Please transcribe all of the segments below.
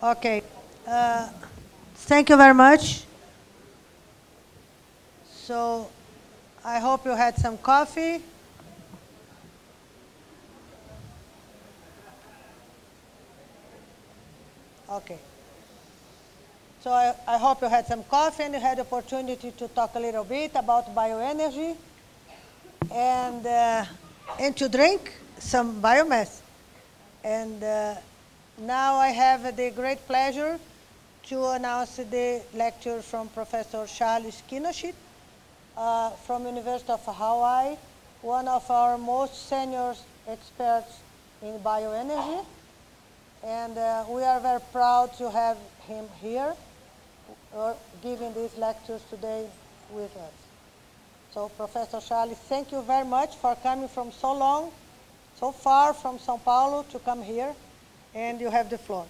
Okay. Uh, thank you very much. So I hope you had some coffee. Okay. So I, I hope you had some coffee and you had opportunity to talk a little bit about bioenergy and, uh, and to drink some biomass. And uh, now I have the great pleasure to announce the lecture from Professor Charles Kinoshita uh, from University of Hawaii, one of our most senior experts in bioenergy. And uh, we are very proud to have him here or giving these lectures today with us. So Professor Charlie, thank you very much for coming from so long, so far from Sao Paulo to come here, and you have the floor.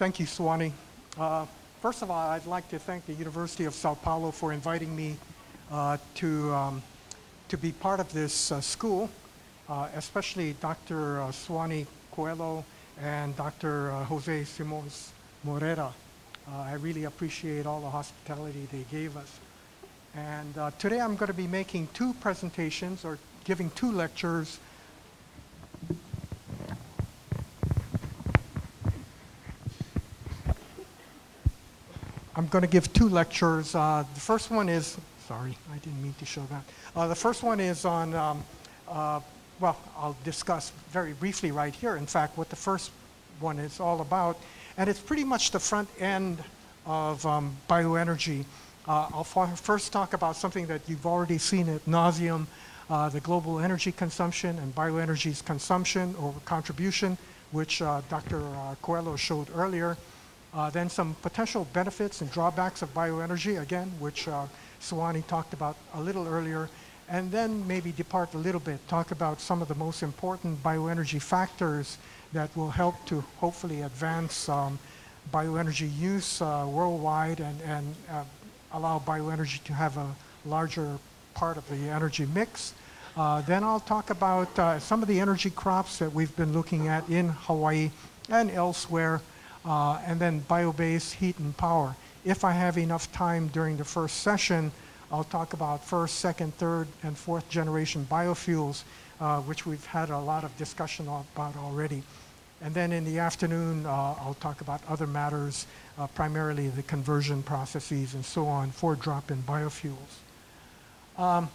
Thank you, Suani. Uh, first of all, I'd like to thank the University of Sao Paulo for inviting me uh, to, um, to be part of this uh, school, uh, especially Dr. Uh, Suani Coelho and Dr. Uh, Jose Simões Moreira. I really appreciate all the hospitality they gave us. And today I'm going to be making two presentations or giving two lectures I'm going to give two lectures. Uh, the first one is, sorry, I didn't mean to show that. Uh, the first one is on, um, uh, well, I'll discuss very briefly right here, in fact, what the first one is all about. And it's pretty much the front end of um, bioenergy. Uh, I'll first talk about something that you've already seen at nauseum, uh, the global energy consumption and bioenergy's consumption or contribution, which uh, Dr. Coelho showed earlier. Uh, then some potential benefits and drawbacks of bioenergy, again, which uh, Suani talked about a little earlier. And then maybe depart a little bit, talk about some of the most important bioenergy factors that will help to hopefully advance um, bioenergy use uh, worldwide and, and uh, allow bioenergy to have a larger part of the energy mix. Uh, then I'll talk about uh, some of the energy crops that we've been looking at in Hawaii and elsewhere uh, and then bio-based heat and power. If I have enough time during the first session, I'll talk about first, second, third, and fourth generation biofuels, uh, which we've had a lot of discussion about already. And then in the afternoon, uh, I'll talk about other matters, uh, primarily the conversion processes and so on for drop-in biofuels. Um,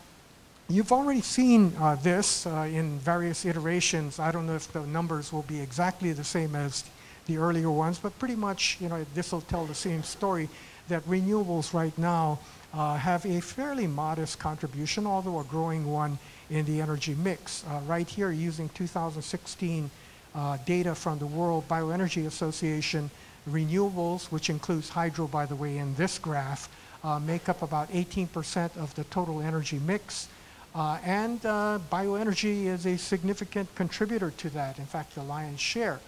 you've already seen uh, this uh, in various iterations. I don't know if the numbers will be exactly the same as the earlier ones, but pretty much, you know, this will tell the same story that renewables right now uh, have a fairly modest contribution, although a growing one in the energy mix. Uh, right here, using 2016 uh, data from the World Bioenergy Association, renewables, which includes hydro, by the way, in this graph, uh, make up about 18% of the total energy mix. Uh, and uh, bioenergy is a significant contributor to that, in fact, the lion's share.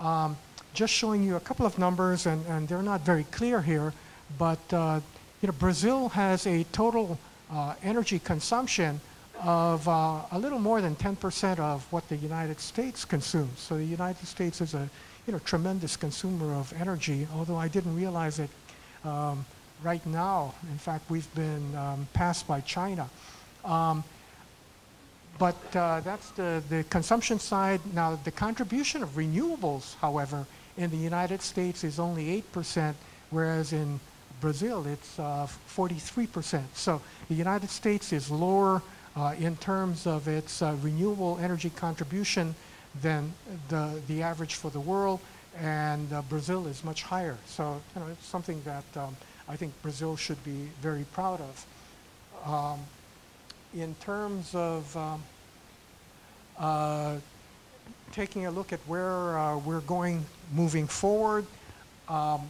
Um, just showing you a couple of numbers, and, and they're not very clear here, but you know, Brazil has a total uh, energy consumption of uh, a little more than 10% of what the United States consumes. So the United States is a you know, tremendous consumer of energy, although I didn't realize it um, right now. In fact, we've been um, passed by China. Um, but uh, that's the, the consumption side. Now, the contribution of renewables, however, in the United States is only 8%, whereas in Brazil it's uh, 43%. So the United States is lower uh, in terms of its uh, renewable energy contribution than the, the average for the world, and uh, Brazil is much higher. So you know, it's something that um, I think Brazil should be very proud of. Um, in terms of um, uh, taking a look at where uh, we're going moving forward, um,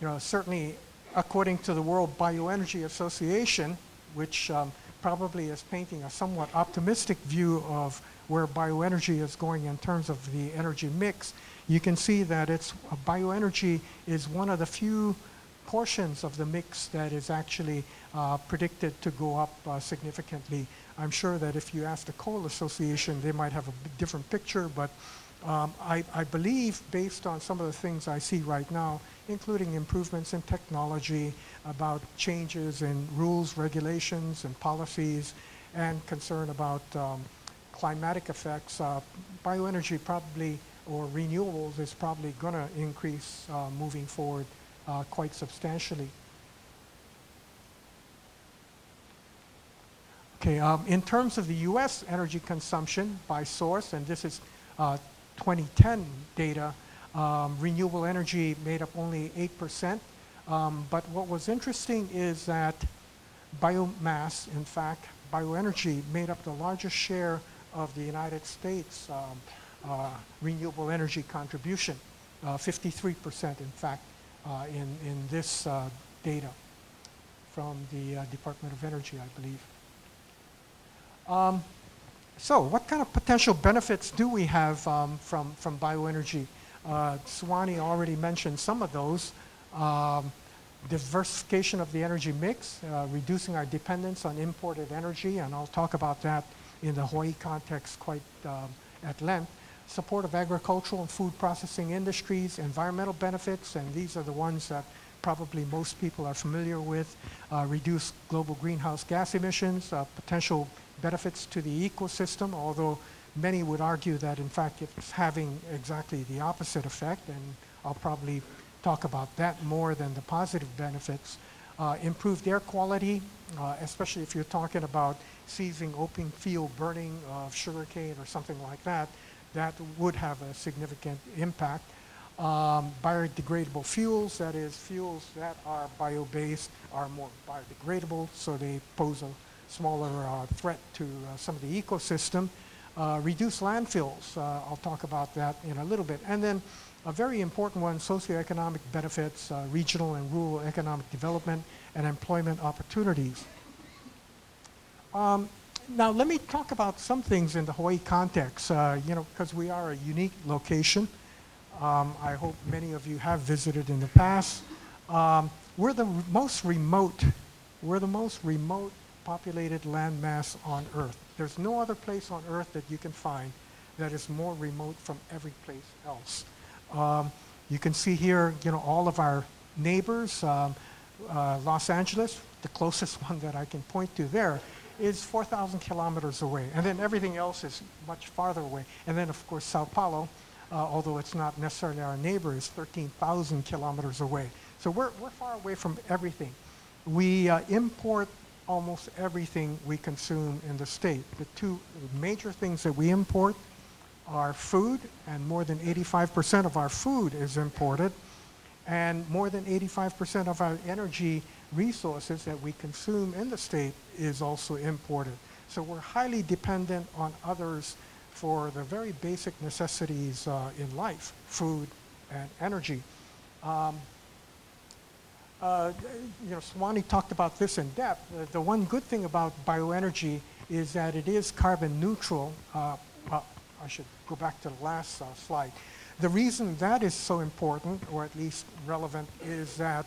you know, certainly according to the World Bioenergy Association, which um, probably is painting a somewhat optimistic view of where bioenergy is going in terms of the energy mix, you can see that it's uh, bioenergy is one of the few portions of the mix that is actually uh, predicted to go up uh, significantly. I'm sure that if you ask the Coal Association, they might have a different picture, but um, I, I, believe, based on some of the things I see right now, including improvements in technology, about changes in rules, regulations, and policies, and concern about um, climatic effects, uh, bioenergy probably, or renewables, is probably going to increase uh, moving forward uh, quite substantially. Okay, um, in terms of the U.S. energy consumption by source, and this is uh, 2010 data, um, renewable energy made up only 8%. Um, but what was interesting is that biomass, in fact, bioenergy made up the largest share of the United States um, uh, renewable energy contribution, 53% uh, in fact, uh, in, in this uh, data from the uh, Department of Energy, I believe. Um, so what kind of potential benefits do we have um, from, from bioenergy? Uh, Suani already mentioned some of those. Um, diversification of the energy mix, uh, reducing our dependence on imported energy, and I'll talk about that in the Hawaii context quite um, at length. Support of agricultural and food processing industries, environmental benefits, and these are the ones that probably most people are familiar with. Uh, reduce global greenhouse gas emissions, uh, potential benefits to the ecosystem, although many would argue that in fact it's having exactly the opposite effect, and I'll probably talk about that more than the positive benefits. Uh, improved air quality, uh, especially if you're talking about seizing open field burning of sugarcane or something like that, that would have a significant impact. Um, biodegradable fuels, that is, fuels that are bio-based are more biodegradable, so they pose a smaller uh, threat to uh, some of the ecosystem. Uh, reduce landfills, I'll talk about that in a little bit. And then a very important one, socioeconomic benefits, regional and rural economic development, and employment opportunities. Um, now, let me talk about some things in the Hawaii context, uh, you know, because we are a unique location. Um, I hope many of you have visited in the past. Um, we're the most remote, we're the most remote populated landmass on Earth. There's no other place on Earth that you can find that is more remote from every place else. Um, you can see here, you know, all of our neighbors. Um, uh, Los Angeles, the closest one that I can point to there, is 4,000 kilometers away. And then everything else is much farther away. And then, of course, Sao Paulo, uh, although it's not necessarily our neighbor, is 13,000 kilometers away. So we're, we're far away from everything. We uh, import almost everything we consume in the state. The two major things that we import are food, and more than 85% of our food is imported, and more than 85% of our energy resources that we consume in the state is also imported. So we're highly dependent on others for the very basic necessities uh, in life, food and energy. Um, uh, you know, Suani talked about this in depth. Uh, the one good thing about bioenergy is that it is carbon neutral. Uh, I should go back to the last uh, slide. The reason that is so important, or at least relevant, is that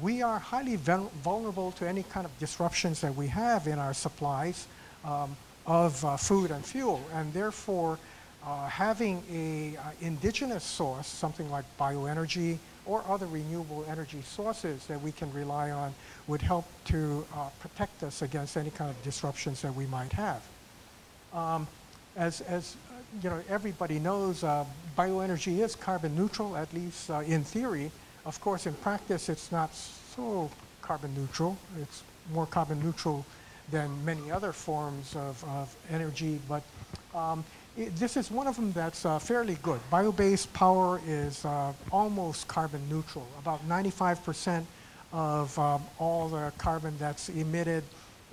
we are highly vulnerable to any kind of disruptions that we have in our supplies um, of uh, food and fuel, and therefore uh, having a indigenous source, something like bioenergy, or other renewable energy sources that we can rely on would help to uh, protect us against any kind of disruptions that we might have. Um, as, as you know, everybody knows, uh, bioenergy is carbon neutral, at least uh, in theory. Of course, in practice, it's not so carbon neutral. It's more carbon neutral than many other forms of, of energy, but um, it, this is one of them that's uh, fairly good. Bio-based power is uh, almost carbon neutral. About 95% of um, all the carbon that's emitted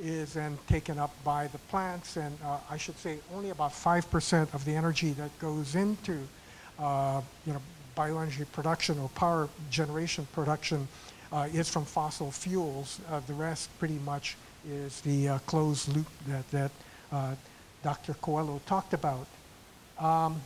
is then taken up by the plants, and uh, I should say only about 5% of the energy that goes into uh, you know, bioenergy production or power generation production uh, is from fossil fuels. Uh, the rest pretty much is the closed loop that, that Dr. Coelho talked about. Um,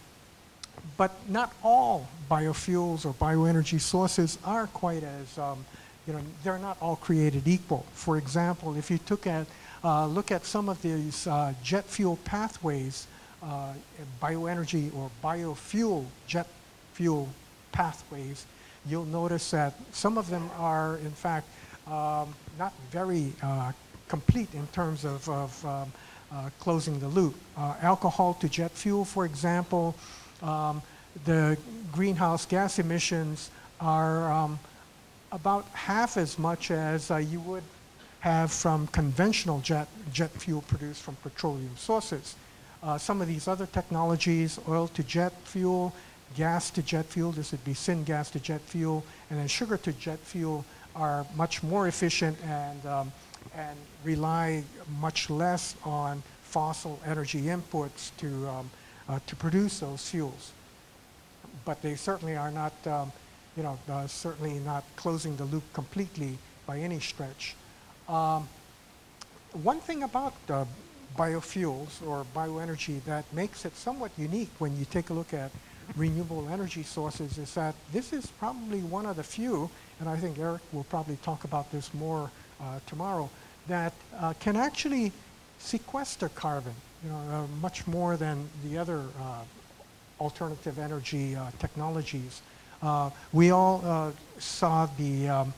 but not all biofuels or bioenergy sources are quite as, um, you know, they're not all created equal. For example, if you took at, uh, look at some of these uh, jet fuel pathways, uh, bioenergy or biofuel jet fuel pathways, you'll notice that some of them are, in fact, um, not very uh, complete in terms of, of um, closing the loop. Uh, alcohol to jet fuel, for example, um, the greenhouse gas emissions are um, about half as much as uh, you would have from conventional jet, jet fuel produced from petroleum sources. Uh, some of these other technologies, oil to jet fuel, gas to jet fuel, this would be syngas to jet fuel, and then sugar to jet fuel are much more efficient and, um, and rely much less on fossil energy inputs to, um, uh, to produce those fuels. But they certainly are not, um, you know, uh, certainly not closing the loop completely by any stretch. Um, one thing about uh, biofuels or bioenergy that makes it somewhat unique when you take a look at renewable energy sources is that this is probably one of the few, and I think Eric will probably talk about this more uh, tomorrow, that uh, can actually sequester carbon, you know, uh, much more than the other uh, alternative energy uh, technologies. Uh, we all saw the, um,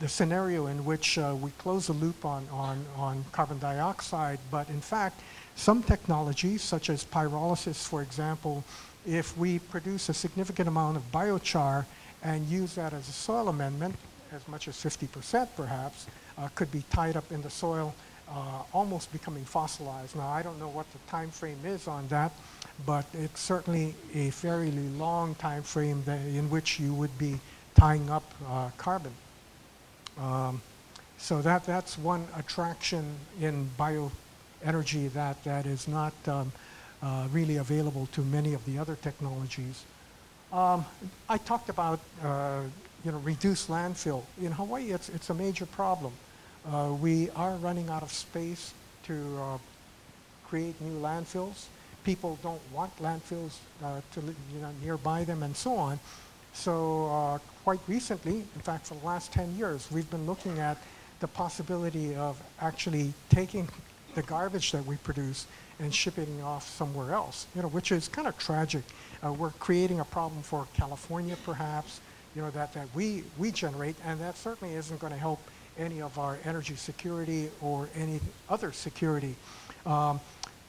the scenario in which we close the loop on, on, on carbon dioxide, but in fact, some technologies, such as pyrolysis, for example, if we produce a significant amount of biochar and use that as a soil amendment, as much as 50% perhaps, could be tied up in the soil, uh, almost becoming fossilized. Now, I don't know what the time frame is on that, but it's certainly a fairly long time frame in which you would be tying up uh, carbon. Um, so that, that's one attraction in bioenergy that, that is not um, uh, really available to many of the other technologies. Um, I talked about uh, you know, reduced landfill. In Hawaii, it's, it's a major problem. Uh, we are running out of space to uh, create new landfills. People don't want landfills uh, to you know, nearby them and so on. So uh, quite recently, in fact for the last 10 years, we've been looking at the possibility of actually taking the garbage that we produce and shipping it off somewhere else, you know, which is kind of tragic. Uh, we're creating a problem for California, perhaps, you know, that, that we, we generate, and that certainly isn't going to help any of our energy security or any other security. Um,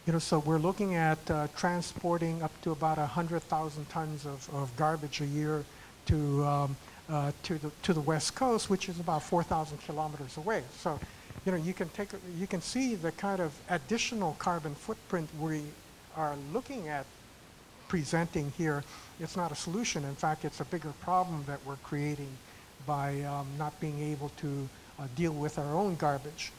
you know, so we're looking at uh, transporting up to about 100,000 tons of, of garbage a year to, um, uh, to, the, to the west coast, which is about 4,000 kilometers away. So you know, you can take, you can see the kind of additional carbon footprint we are looking at presenting here. It's not a solution. In fact, it's a bigger problem that we're creating by um, not being able to deal with our own garbage.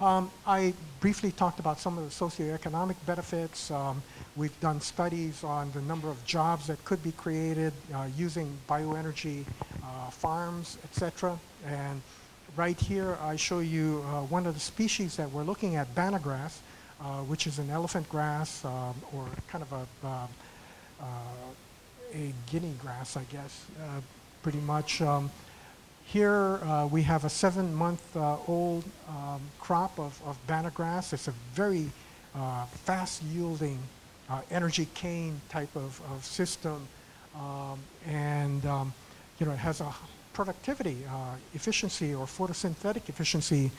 Um, I briefly talked about some of the socioeconomic benefits. Um, we've done studies on the number of jobs that could be created uh, using bioenergy uh, farms, etc. And right here I show you uh, one of the species that we're looking at, banagrass, uh, which is an elephant grass um, or kind of a, uh, uh a guinea grass, I guess, uh, pretty much. Here uh, we have a seven month old um, crop of, of banagrass. It's a very fast yielding energy cane type of, of system um, and um, you know, it has a productivity uh, efficiency or photosynthetic efficiency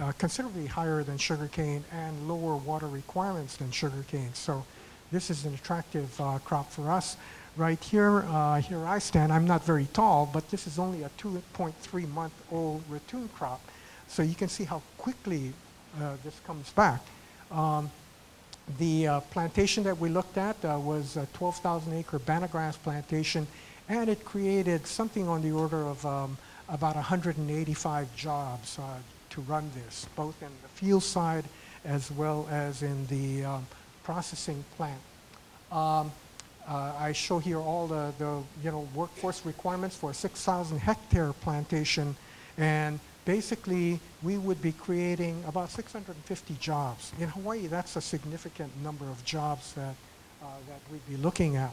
uh, considerably higher than sugarcane and lower water requirements than sugarcane. So this is an attractive uh, crop for us. Right here, uh, here I stand. I'm not very tall, but this is only a 2.3 month old ratoon crop. So you can see how quickly uh, this comes back. Um, the uh, plantation that we looked at was a 12,000 acre banagrass plantation and it created something on the order of um, about 185 jobs uh, to run this, both in the field side as well as in the um, processing plant. Uh, I show here all the, the you know, workforce requirements for a 6,000 hectare plantation, and basically we would be creating about 650 jobs. In Hawaii, that's a significant number of jobs that uh, that we'd be looking at.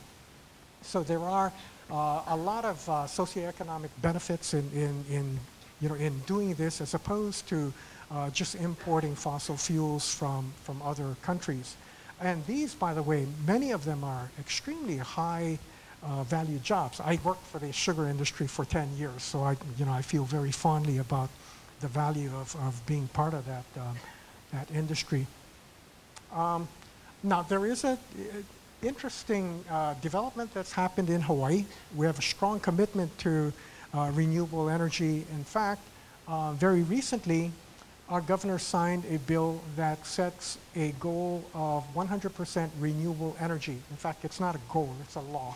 So there are uh, a lot of uh, socioeconomic benefits in, in, in, you know, in doing this as opposed to uh, just importing fossil fuels from, from other countries. And these, by the way, many of them are extremely high uh, value jobs. I worked for the sugar industry for 10 years, so I, you know, I feel very fondly about the value of, of being part of that, um, that industry. Um, now, there is a, interesting uh, development that's happened in Hawaii. We have a strong commitment to uh, renewable energy. In fact, uh, very recently, our governor signed a bill that sets a goal of 100% renewable energy. In fact, it's not a goal, it's a law.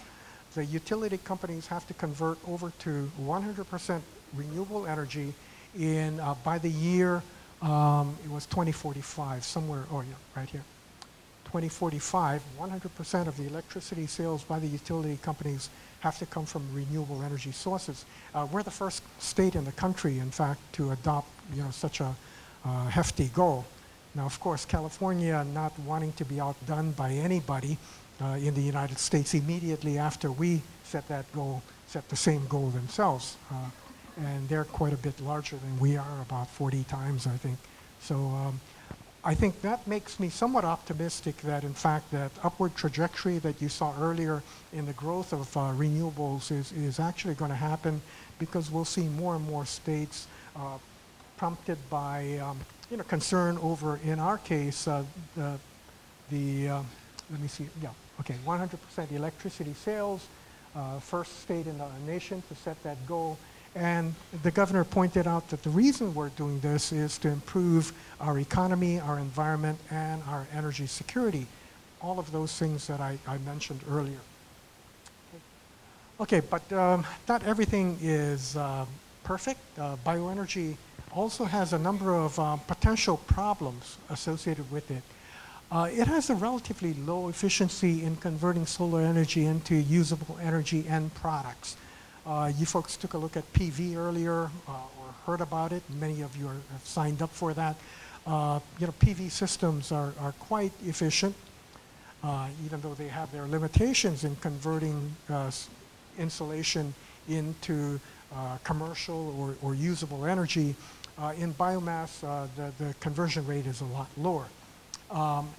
The utility companies have to convert over to 100% renewable energy in uh, by the year, um, it was 2045, somewhere, oh yeah, right here. 2045, 100% of the electricity sales by the utility companies have to come from renewable energy sources. Uh, we're the first state in the country, in fact, to adopt you know, such a uh, hefty goal. Now, of course, California not wanting to be outdone by anybody uh, in the United States immediately after we set that goal, set the same goal themselves. Uh, and they're quite a bit larger than we are, about 40 times, I think. So um, I think that makes me somewhat optimistic that, in fact, that upward trajectory that you saw earlier in the growth of uh, renewables is, is actually going to happen because we'll see more and more states uh, prompted by um, you know, concern over, in our case, uh, the, the uh, let me see, yeah, okay, 100% electricity sales, uh, first state in the nation to set that goal. And the governor pointed out that the reason we're doing this is to improve our economy, our environment, and our energy security. All of those things that I, I mentioned earlier. Okay, but um, not everything is uh, perfect. Uh, bioenergy also has a number of uh, potential problems associated with it. Uh, it has a relatively low efficiency in converting solar energy into usable energy end products. Uh, you folks took a look at PV earlier uh, or heard about it. Many of you are, have signed up for that. Uh, you know, PV systems are, are quite efficient, even though they have their limitations in converting insolation into commercial or, or usable energy. Uh, in biomass, uh, the, the conversion rate is a lot lower. Um,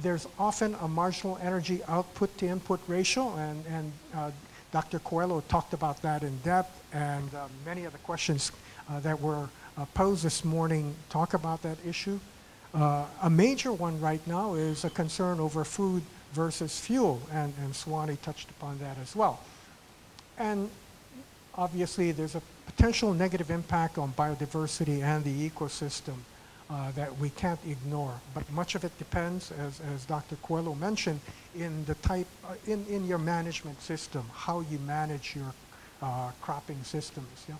there's often a marginal energy output to input ratio, and, and uh, Dr. Coelho talked about that in depth, and uh, many of the questions uh, that were uh, posed this morning talk about that issue. a major one right now is a concern over food versus fuel, and, and Suani touched upon that as well. And obviously, there's a potential negative impact on biodiversity and the ecosystem uh, that we can't ignore. But much of it depends, as, as Dr. Coelho mentioned, in the type, uh, in, in your management system, how you manage your uh, cropping systems. Yeah?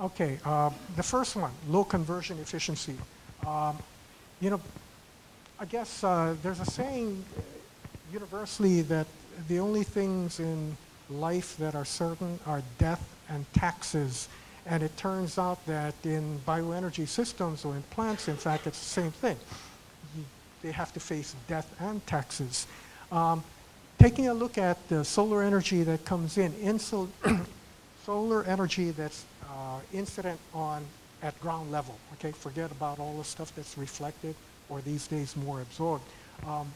Okay, uh, the first one, low conversion efficiency. Um, you know, I guess uh, there's a saying universally that the only things in life that are certain are death and taxes. And it turns out that in bioenergy systems or in plants, in fact, it's the same thing. They have to face death and taxes. Um, taking a look at the solar energy that comes in, insul solar energy that's uh, incident on at ground level. Okay, forget about all the stuff that's reflected or these days more absorbed. Um,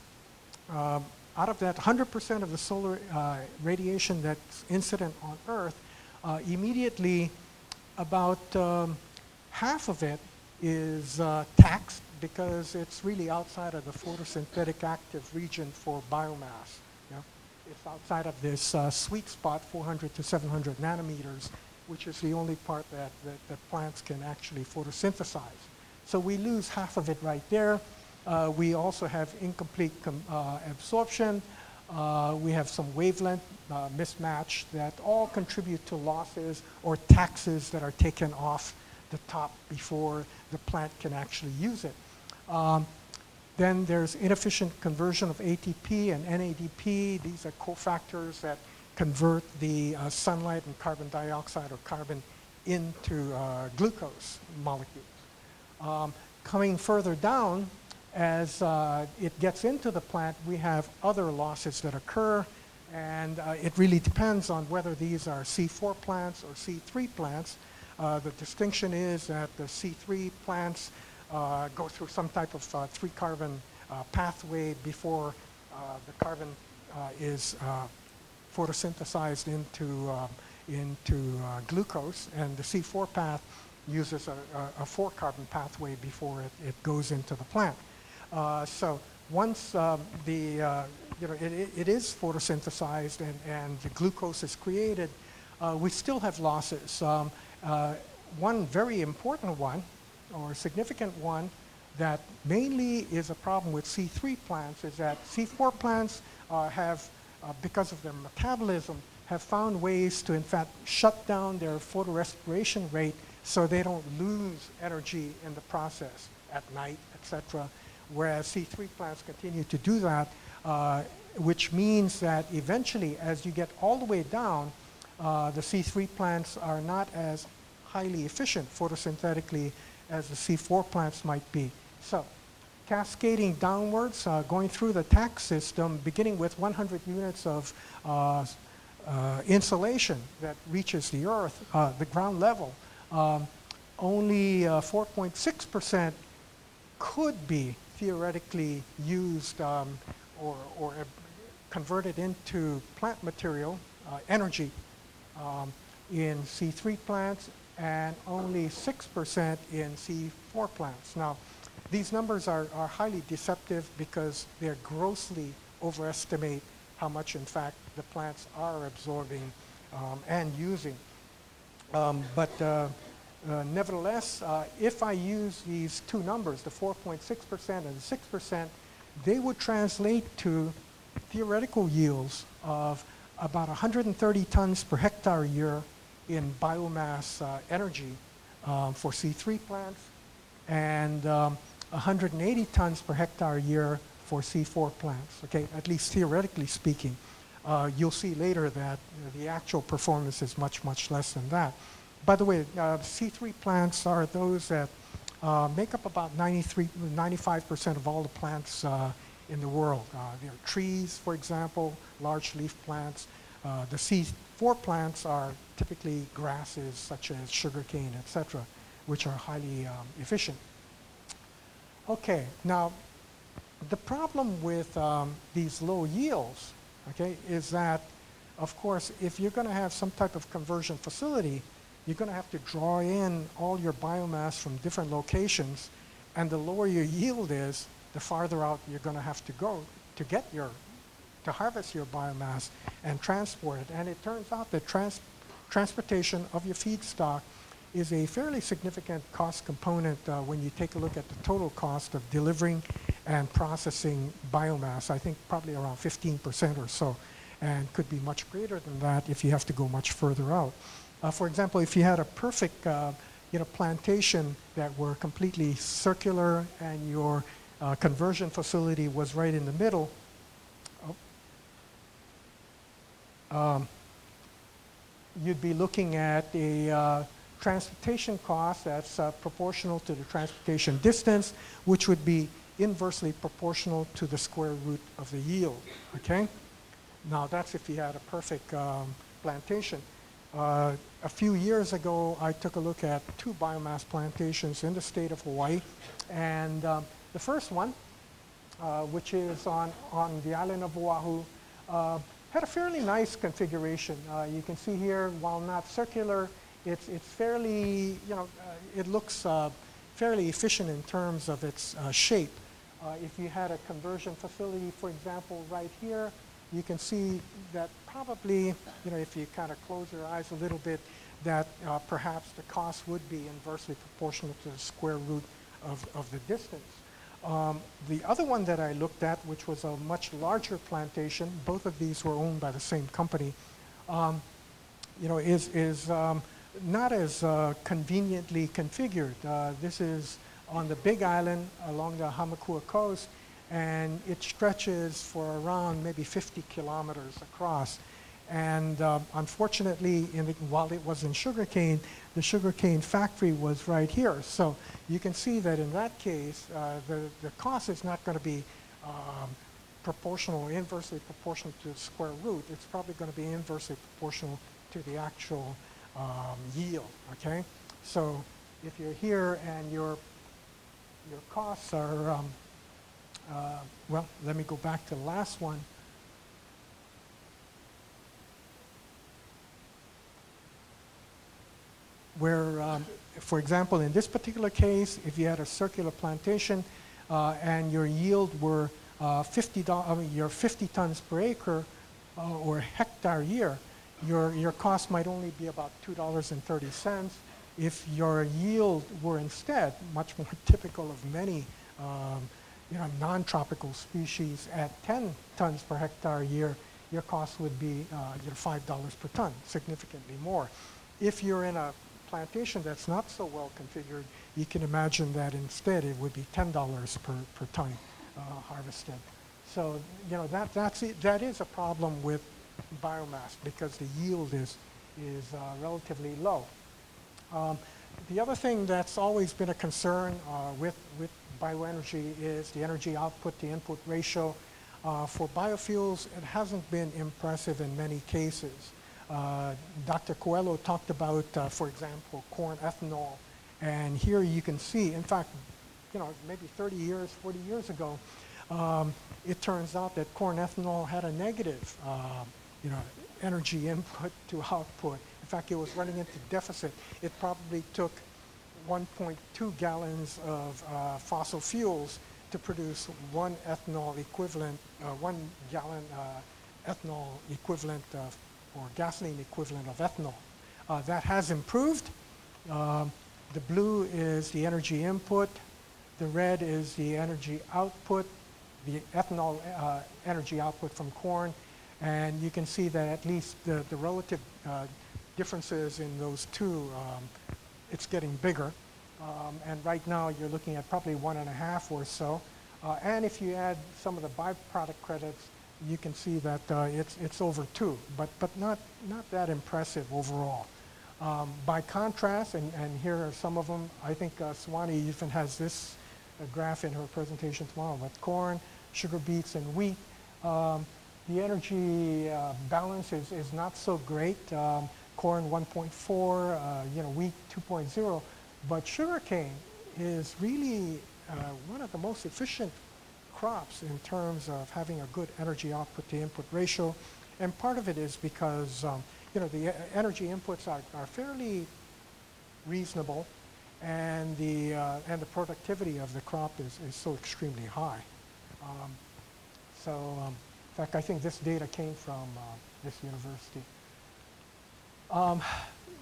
um, out of that, 100% of the solar uh, radiation that's incident on Earth uh, immediately about um, half of it is uh, taxed because it's really outside of the photosynthetic active region for biomass. It's outside of this uh, sweet spot, 400 to 700 nanometers, which is the only part that, that, that plants can actually photosynthesize. So we lose half of it right there. Uh, we also have incomplete uh, absorption. Uh, we have some wavelength uh, mismatch that all contribute to losses or taxes that are taken off the top before the plant can actually use it. Um, then there's inefficient conversion of ATP and NADP. These are cofactors that convert the uh, sunlight and carbon dioxide or carbon into uh, glucose molecules. Um, coming further down, as uh, it gets into the plant, we have other losses that occur, and uh, it really depends on whether these are C4 plants or C3 plants. Uh, the distinction is that the C3 plants uh, go through some type of uh, three carbon uh, pathway before the carbon is photosynthesized into, into glucose, and the C4 path uses a, a, a four carbon pathway before it, it goes into the plant. Uh, so once um, the, uh, you know, it, it is photosynthesized and, and the glucose is created, uh, we still have losses. Um, uh, one very important one, or significant one, that mainly is a problem with C3 plants is that C4 plants uh, have, because of their metabolism, have found ways to in fact shut down their photorespiration rate so they don't lose energy in the process at night, etc whereas C3 plants continue to do that, uh, which means that eventually, as you get all the way down, uh, the C3 plants are not as highly efficient photosynthetically as the C4 plants might be. So, cascading downwards, uh, going through the tax system, beginning with 100 units of uh, uh, insolation that reaches the earth, uh, the ground level, um, only 4.6% could be theoretically used um, or, or uh, converted into plant material, uh, energy, um, in C3 plants and only 6% in C4 plants. Now, these numbers are, are highly deceptive because they grossly overestimate how much, in fact, the plants are absorbing um, and using. Um, but uh, uh, nevertheless, uh, if I use these two numbers, the 4.6% and the 6%, they would translate to theoretical yields of about 130 tons per hectare year in biomass uh, energy um, for C3 plants and um, 180 tons per hectare year for C4 plants, okay, at least theoretically speaking. Uh, you'll see later that the actual performance is much, much less than that. By the way, uh, C3 plants are those that uh, make up about 93, 95% of all the plants uh, in the world. There are trees, for example, large leaf plants. The C4 plants are typically grasses such as sugarcane, etc., which are highly um, efficient. Okay, now the problem with um, these low yields, okay, is that, of course, if you're going to have some type of conversion facility, you're going to have to draw in all your biomass from different locations, and the lower your yield is, the farther out you're going to have to go to get your, to harvest your biomass and transport it. And it turns out that trans transportation of your feedstock is a fairly significant cost component uh, when you take a look at the total cost of delivering and processing biomass. I think probably around 15% or so, and could be much greater than that if you have to go much further out. Uh, for example, if you had a perfect uh, you know, plantation that were completely circular and your uh, conversion facility was right in the middle, oh, um, you'd be looking at a uh, transportation cost that's uh, proportional to the transportation distance, which would be inversely proportional to the square root of the yield, okay? Now that's if you had a perfect um, plantation. Uh, a few years ago, I took a look at two biomass plantations in the state of Hawaii. And um, the first one, uh, which is on, on the island of Oahu, uh, had a fairly nice configuration. Uh, you can see here, while not circular, it's, it's fairly, you know, uh, it looks fairly efficient in terms of its shape. if you had a conversion facility, for example, right here, you can see that probably, you know, if you kind of close your eyes a little bit, that uh, perhaps the cost would be inversely proportional to the square root of, of the distance. Um, the other one that I looked at, which was a much larger plantation, both of these were owned by the same company, um, you know, is, is um, not as uh, conveniently configured. Uh, this is on the Big Island along the Hamakua coast, and it stretches for around maybe 50 kilometers across. And um, unfortunately, in the, while it was in sugarcane, the sugarcane factory was right here. So you can see that in that case, uh, the, the cost is not going to be um, proportional, inversely proportional to the square root. It's probably going to be inversely proportional to the actual um, yield, okay? So if you're here and your, your costs are, um, uh, well, let me go back to the last one. where, um, for example, in this particular case, if you had a circular plantation uh, and your yield were uh, 50, I mean, your 50 tons per acre uh, or hectare year, your, your cost might only be about $2.30. If your yield were instead much more typical of many um, you know, non-tropical species at 10 tons per hectare a year, your cost would be uh, you know, $5 per ton, significantly more. If you're in a plantation that's not so well configured, you can imagine that instead it would be $10 per, per ton uh, harvested. So, you know, that, that's it, that is a problem with biomass because the yield is, is uh, relatively low. Um, the other thing that's always been a concern uh, with, with bioenergy is the energy output to input ratio. Uh, for biofuels, it hasn't been impressive in many cases. Uh, Dr. Coelho talked about, uh, for example, corn ethanol. And here you can see, in fact, you know, maybe 30 years, 40 years ago, um, it turns out that corn ethanol had a negative, uh, you know, energy input to output. In fact, it was running into deficit. It probably took 1.2 gallons of uh, fossil fuels to produce one ethanol equivalent, uh, one gallon uh, ethanol equivalent or gasoline equivalent of ethanol. Uh, that has improved. Um, the blue is the energy input. The red is the energy output, the ethanol uh, energy output from corn. And you can see that at least the, the relative differences in those two, um, it's getting bigger. Um, and right now you're looking at probably one and a half or so. Uh, and if you add some of the byproduct credits, you can see that uh, it's, it's over two, but, but not, not that impressive overall. Um, by contrast, and, and here are some of them, I think uh, Suani even has this uh, graph in her presentation tomorrow with corn, sugar beets, and wheat. Um, the energy uh, balance is, is not so great. Um, corn 1.4, uh, you know, wheat 2.0, but sugarcane is really uh, one of the most efficient crops in terms of having a good energy output to input ratio. And part of it is because, um, you know, the energy inputs are, are fairly reasonable and the, uh, and the productivity of the crop is, is so extremely high. Um, so, um, in fact, I think this data came from uh, this university. Um,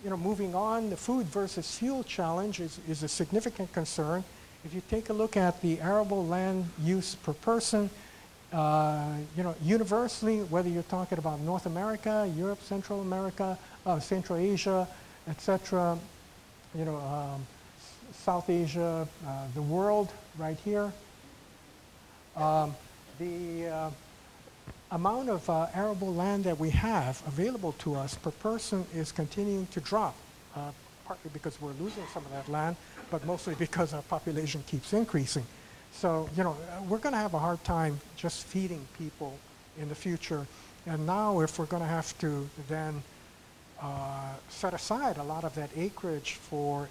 you know, moving on, the food versus fuel challenge is, is a significant concern. If you take a look at the arable land use per person, uh, you know, universally, whether you're talking about North America, Europe, Central America, uh, Central Asia, etc., you know, um, South Asia, uh, the world right here, um, the uh, amount of uh, arable land that we have available to us per person is continuing to drop, uh, partly because we're losing some of that land, but mostly because our population keeps increasing. So, you know, we're going to have a hard time just feeding people in the future. And now if we're going to have to then uh, set aside a lot of that acreage for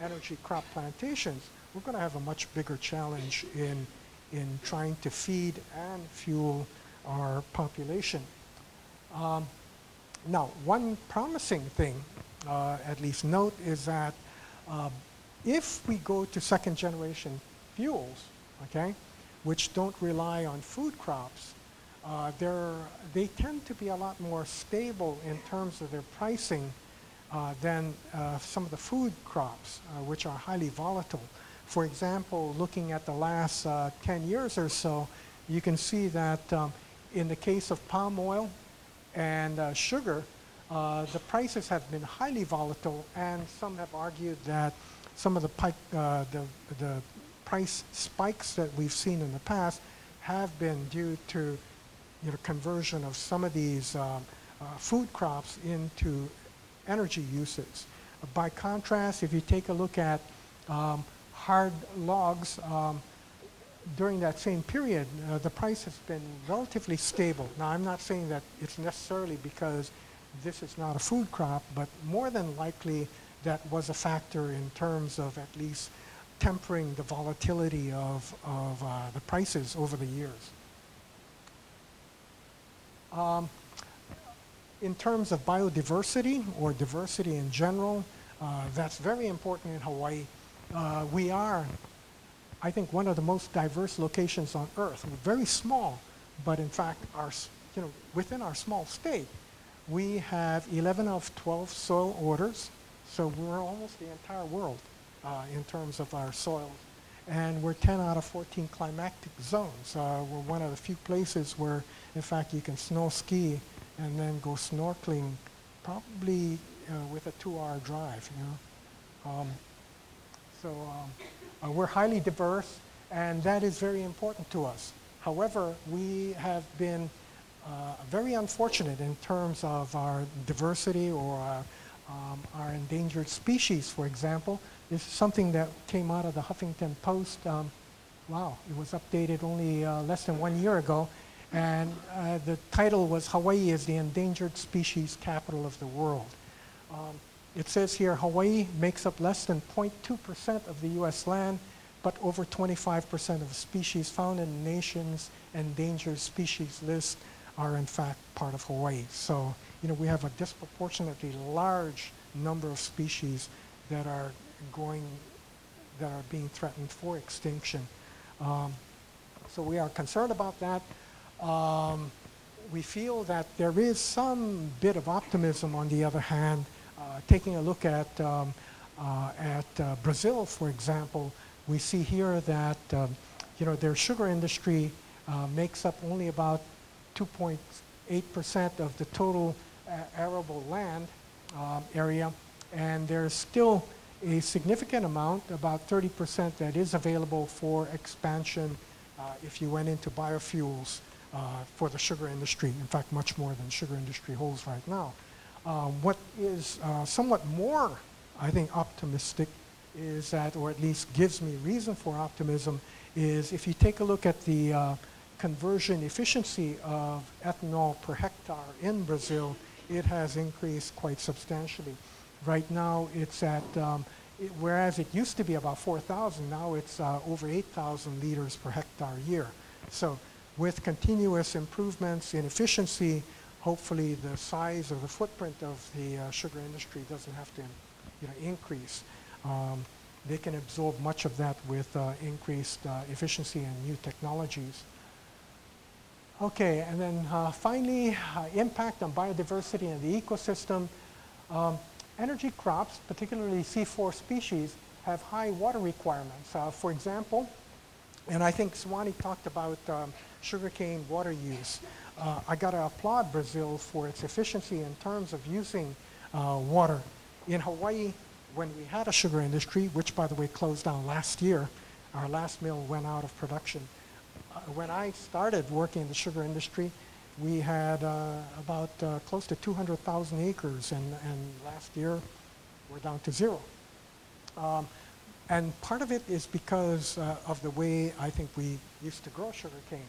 energy crop plantations, we're going to have a much bigger challenge in, in trying to feed and fuel our population. Um, now, one promising thing, uh, at least note, is that uh, if we go to second generation fuels, okay, which don't rely on food crops, uh, they tend to be a lot more stable in terms of their pricing uh, than uh, some of the food crops, uh, which are highly volatile. For example, looking at the last uh, 10 years or so, you can see that um, in the case of palm oil and uh, sugar, the prices have been highly volatile, and some have argued that some of the, uh, the, the price spikes that we've seen in the past have been due to you know, conversion of some of these um, uh, food crops into energy uses. By contrast, if you take a look at um, hard logs, um, during that same period, uh, the price has been relatively stable. Now, I'm not saying that it's necessarily because this is not a food crop, but more than likely that was a factor in terms of at least tempering the volatility of, of uh, the prices over the years. Um, in terms of biodiversity or diversity in general, uh, that's very important in Hawaii. Uh, we are, I think, one of the most diverse locations on Earth. We're very small, but in fact, our, you know, within our small state, we have 11 of 12 soil orders, so we're almost the entire world uh, in terms of our soils. And we're 10 out of 14 climatic zones. Uh, we're one of the few places where, in fact, you can snow ski and then go snorkeling probably uh, with a two-hour drive, you know. Um, so um, uh, we're highly diverse, and that is very important to us. However, we have been uh, very unfortunate in terms of our diversity or our, um, our endangered species, for example. This is something that came out of the Huffington Post. Um, wow, it was updated only uh, less than one year ago. And uh, the title was Hawaii is the Endangered Species Capital of the World. Um, it says here Hawaii makes up less than 0.2% of the U.S. land, but over 25% of the species found in the nation's endangered species list are in fact part of Hawaii. So, you know, we have a disproportionately large number of species that are going, that are being threatened for extinction. Um, so we are concerned about that. Um, we feel that there is some bit of optimism on the other hand, taking a look at, um, uh, at uh, Brazil, for example, we see here that, um, you know, their sugar industry uh, makes up only about 2.8% of the total uh, arable land um, area, and there's still a significant amount, about 30% that is available for expansion uh, if you went into biofuels uh, for the sugar industry. In fact, much more than sugar industry holds right now. Um, what is uh, somewhat more, I think, optimistic is that, or at least gives me reason for optimism, is if you take a look at the uh, conversion efficiency of ethanol per hectare in Brazil, it has increased quite substantially. Right now, it's at, um, it, whereas it used to be about 4,000, now it's uh, over 8,000 liters per hectare year. So with continuous improvements in efficiency, hopefully the size or the footprint of the uh, sugar industry doesn't have to you know, increase. Um, they can absorb much of that with uh, increased uh, efficiency and new technologies. Okay, and then uh, finally, uh, impact on biodiversity and the ecosystem. Um, energy crops, particularly C4 species, have high water requirements. Uh, for example, and I think Suani talked about um, sugarcane water use. Uh, I got to applaud Brazil for its efficiency in terms of using uh, water. In Hawaii, when we had a sugar industry, which by the way closed down last year, our last mill went out of production when I started working in the sugar industry, we had uh, about uh, close to 200,000 acres, and, and last year we're down to zero. Um, and part of it is because uh, of the way I think we used to grow sugarcane.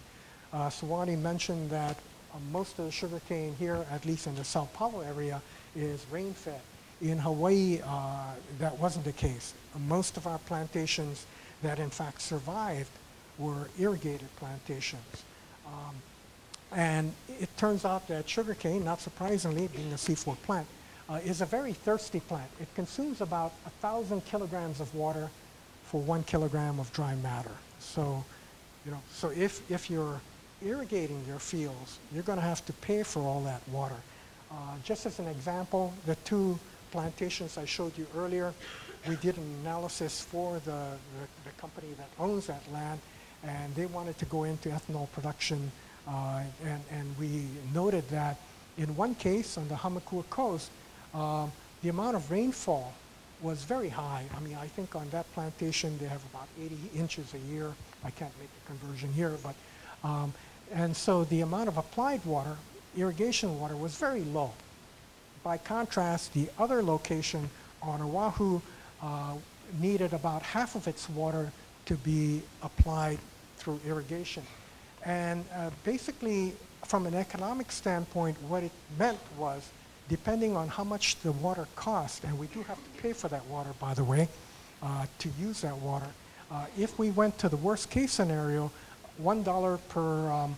Uh, Suani mentioned that uh, most of the sugarcane here, at least in the Sao Paulo area, is rain-fed. In Hawaii, uh, that wasn't the case. Most of our plantations that in fact survived were irrigated plantations. Um, and it turns out that sugarcane, not surprisingly, being a C4 plant, uh, is a very thirsty plant. It consumes about 1,000 kilograms of water for one kilogram of dry matter. So, you know, so if, if you're irrigating your fields, you're going to have to pay for all that water. Uh, just as an example, the two plantations I showed you earlier, we did an analysis for the, the, the company that owns that land, and they wanted to go into ethanol production. Uh, and, and we noted that in one case on the Hamakua coast, uh, the amount of rainfall was very high. I mean, I think on that plantation they have about 80 inches a year. I can't make the conversion here, but um, and so the amount of applied water irrigation water was very low. By contrast, the other location on Oahu uh, needed about half of its water to be applied through irrigation. And uh, basically, from an economic standpoint, what it meant was, depending on how much the water cost, and we do have to pay for that water, by the way, uh, to use that water. Uh, if we went to the worst case scenario, $1 per um,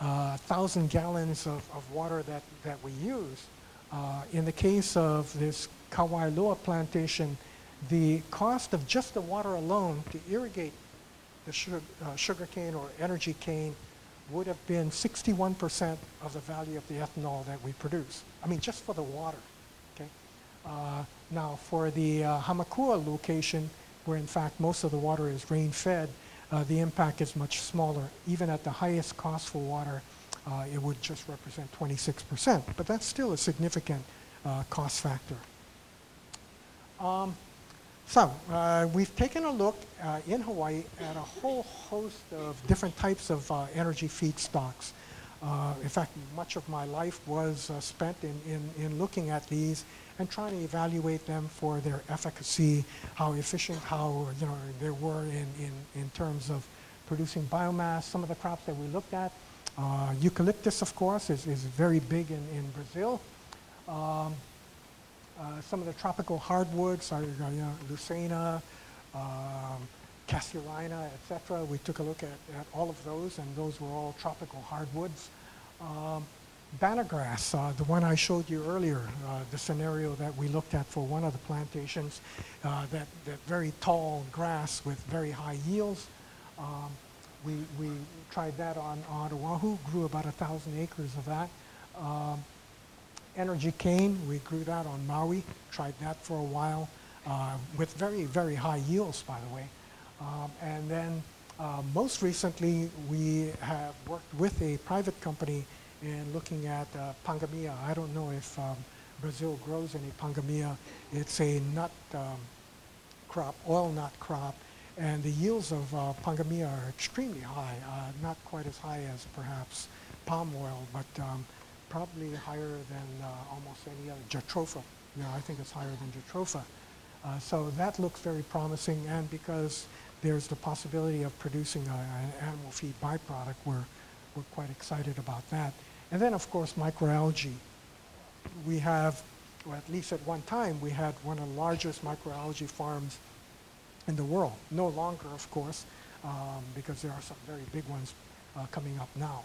uh, thousand gallons of, of water that, that we use. Uh, in the case of this Kawailoa plantation, the cost of just the water alone to irrigate the sugar, uh, sugarcane or energy cane would have been 61% of the value of the ethanol that we produce. I mean, just for the water. Okay? Uh, now, for the uh, Hamakua location, where in fact most of the water is rain-fed, uh, the impact is much smaller. Even at the highest cost for water, uh, it would just represent 26%, but that's still a significant uh, cost factor. Um, so uh, we've taken a look uh, in Hawaii at a whole host of different types of uh, energy feedstocks. In fact, much of my life was spent in, in, in, looking at these and trying to evaluate them for their efficacy, how efficient, how you know they were in, in, in terms of producing biomass. Some of the crops that we looked at, uh, eucalyptus, of course, is, is very big in, in Brazil. Um, uh, some of the tropical hardwoods are you know, Leucaena, um, Casuarina, etc. We took a look at, at, all of those, and those were all tropical hardwoods. Um, Banagrass, uh, the one I showed you earlier, uh, the scenario that we looked at for one of the plantations, uh, that, that very tall grass with very high yields. Um, we, we tried that on, on Oahu, grew about a thousand acres of that. Um, energy cane. We grew that on Maui, tried that for a while uh, with very, very high yields, by the way. Um, and then uh, most recently, we have worked with a private company in looking at uh, Pongamia. I don't know if um, Brazil grows any Pongamia. It's a nut um, crop, oil nut crop, and the yields of uh, Pongamia are extremely high, uh, not quite as high as perhaps palm oil, but um, probably higher than uh, almost any other. Jatropha, know, I think it's higher than Jatropha. Uh, so that looks very promising, and because there's the possibility of producing a, an animal feed byproduct, we're, we're quite excited about that. And then, of course, microalgae. We have, or at least at one time, we had one of the largest microalgae farms in the world. No longer, of course, um, because there are some very big ones uh, coming up now.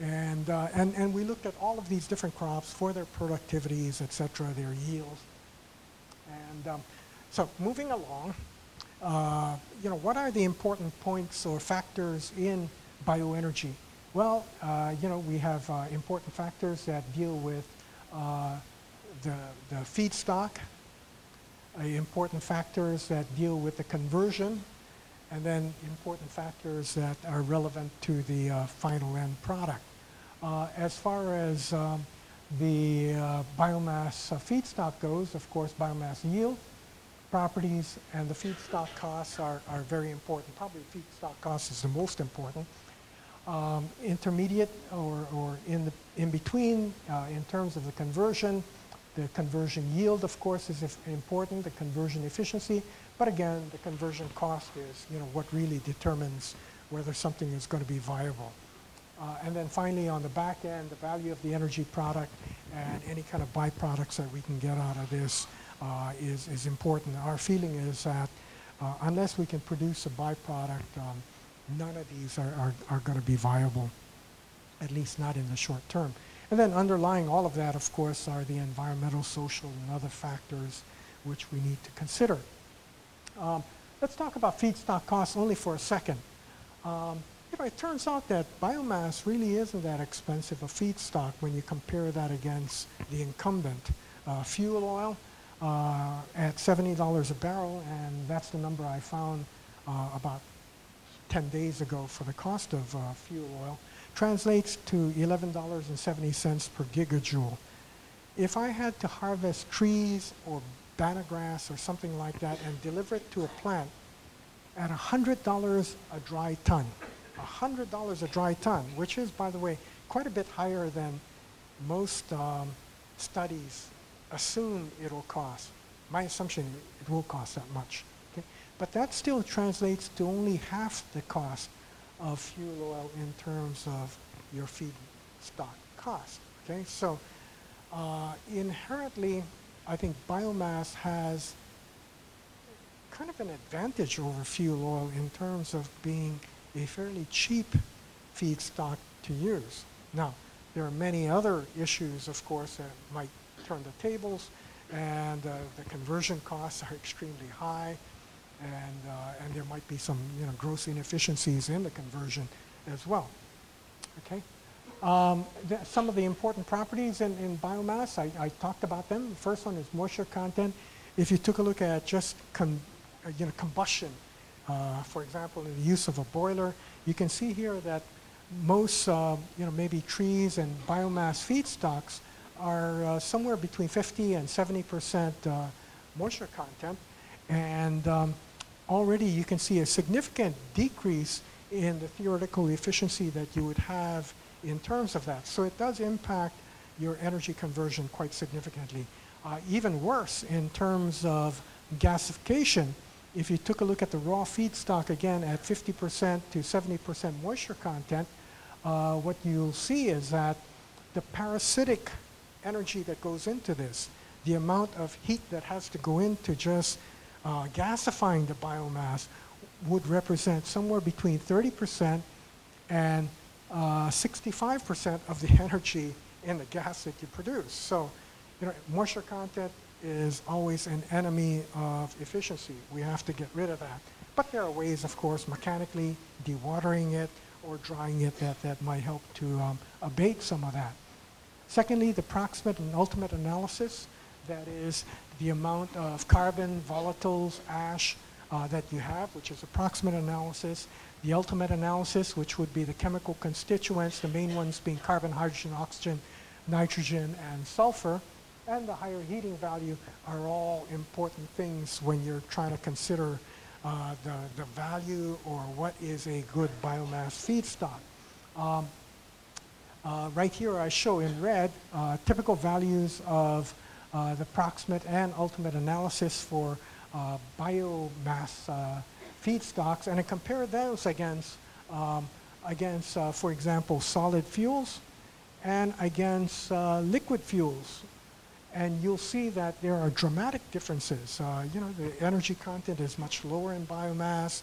And, uh, and, and we looked at all of these different crops for their productivities, et cetera, their yields. And um, so moving along, uh, you know, what are the important points or factors in bioenergy? Well, uh, you know, we have uh, important factors that deal with uh, the, the feedstock, uh, important factors that deal with the conversion and then important factors that are relevant to the uh, final end product. Uh, as far as um, the biomass feedstock goes, of course, biomass yield properties and the feedstock costs are, are very important. Probably feedstock costs is the most important. Um, intermediate or, or in, the, in between uh, in terms of the conversion, the conversion yield, of course, is important, the conversion efficiency, but again, the conversion cost is you know, what really determines whether something is going to be viable. Uh, and then finally, on the back end, the value of the energy product and any kind of byproducts that we can get out of this uh, is, is important. Our feeling is that uh, unless we can produce a byproduct, um, none of these are, are, are going to be viable, at least not in the short term. And then underlying all of that, of course, are the environmental, social, and other factors which we need to consider. Um, let's talk about feedstock costs only for a second. Um, you know, it turns out that biomass really isn't that expensive a feedstock when you compare that against the incumbent uh, fuel oil uh, at $70 a barrel, and that's the number I found uh, about 10 days ago for the cost of uh, fuel oil, translates to $11.70 per gigajoule. If I had to harvest trees or banagrass or something like that and deliver it to a plant at $100 a dry ton. $100 a dry ton, which is, by the way, quite a bit higher than most um, studies assume it'll cost. My assumption, it will cost that much. But that still translates to only half the cost of fuel oil in terms of your feedstock cost. Okay? So uh, inherently, I think biomass has kind of an advantage over fuel oil in terms of being a fairly cheap feedstock to use. Now, there are many other issues, of course, that might turn the tables, and uh, the conversion costs are extremely high, and, uh, and there might be some you know, gross inefficiencies in the conversion as well. Okay? Um, some of the important properties in, in biomass, I, I, talked about them. The first one is moisture content. If you took a look at just uh, you know, combustion, uh, for example, in the use of a boiler, you can see here that most, uh, you know, maybe trees and biomass feedstocks are uh, somewhere between 50 and 70 percent uh, moisture content, and um, already you can see a significant decrease in the theoretical efficiency that you would have in terms of that. So it does impact your energy conversion quite significantly. Uh, even worse in terms of gasification, if you took a look at the raw feedstock again at 50% to 70% moisture content, uh, what you'll see is that the parasitic energy that goes into this, the amount of heat that has to go into just uh, gasifying the biomass would represent somewhere between 30% and 65% uh, of the energy in the gas that you produce. So, you know, moisture content is always an enemy of efficiency. We have to get rid of that. But there are ways, of course, mechanically dewatering it or drying it that, that might help to um, abate some of that. Secondly, the proximate and ultimate analysis, that is the amount of carbon, volatiles, ash uh, that you have, which is approximate analysis. The ultimate analysis, which would be the chemical constituents, the main ones being carbon, hydrogen, oxygen, nitrogen, and sulfur and the higher heating value are all important things when you're trying to consider uh, the, the value or what is a good biomass feedstock. Um, uh, right here I show in red uh, typical values of the proximate and ultimate analysis for uh, biomass uh, feedstocks and I compare those against, um, against for example, solid fuels and against liquid fuels and you'll see that there are dramatic differences. Uh, you know, the energy content is much lower in biomass.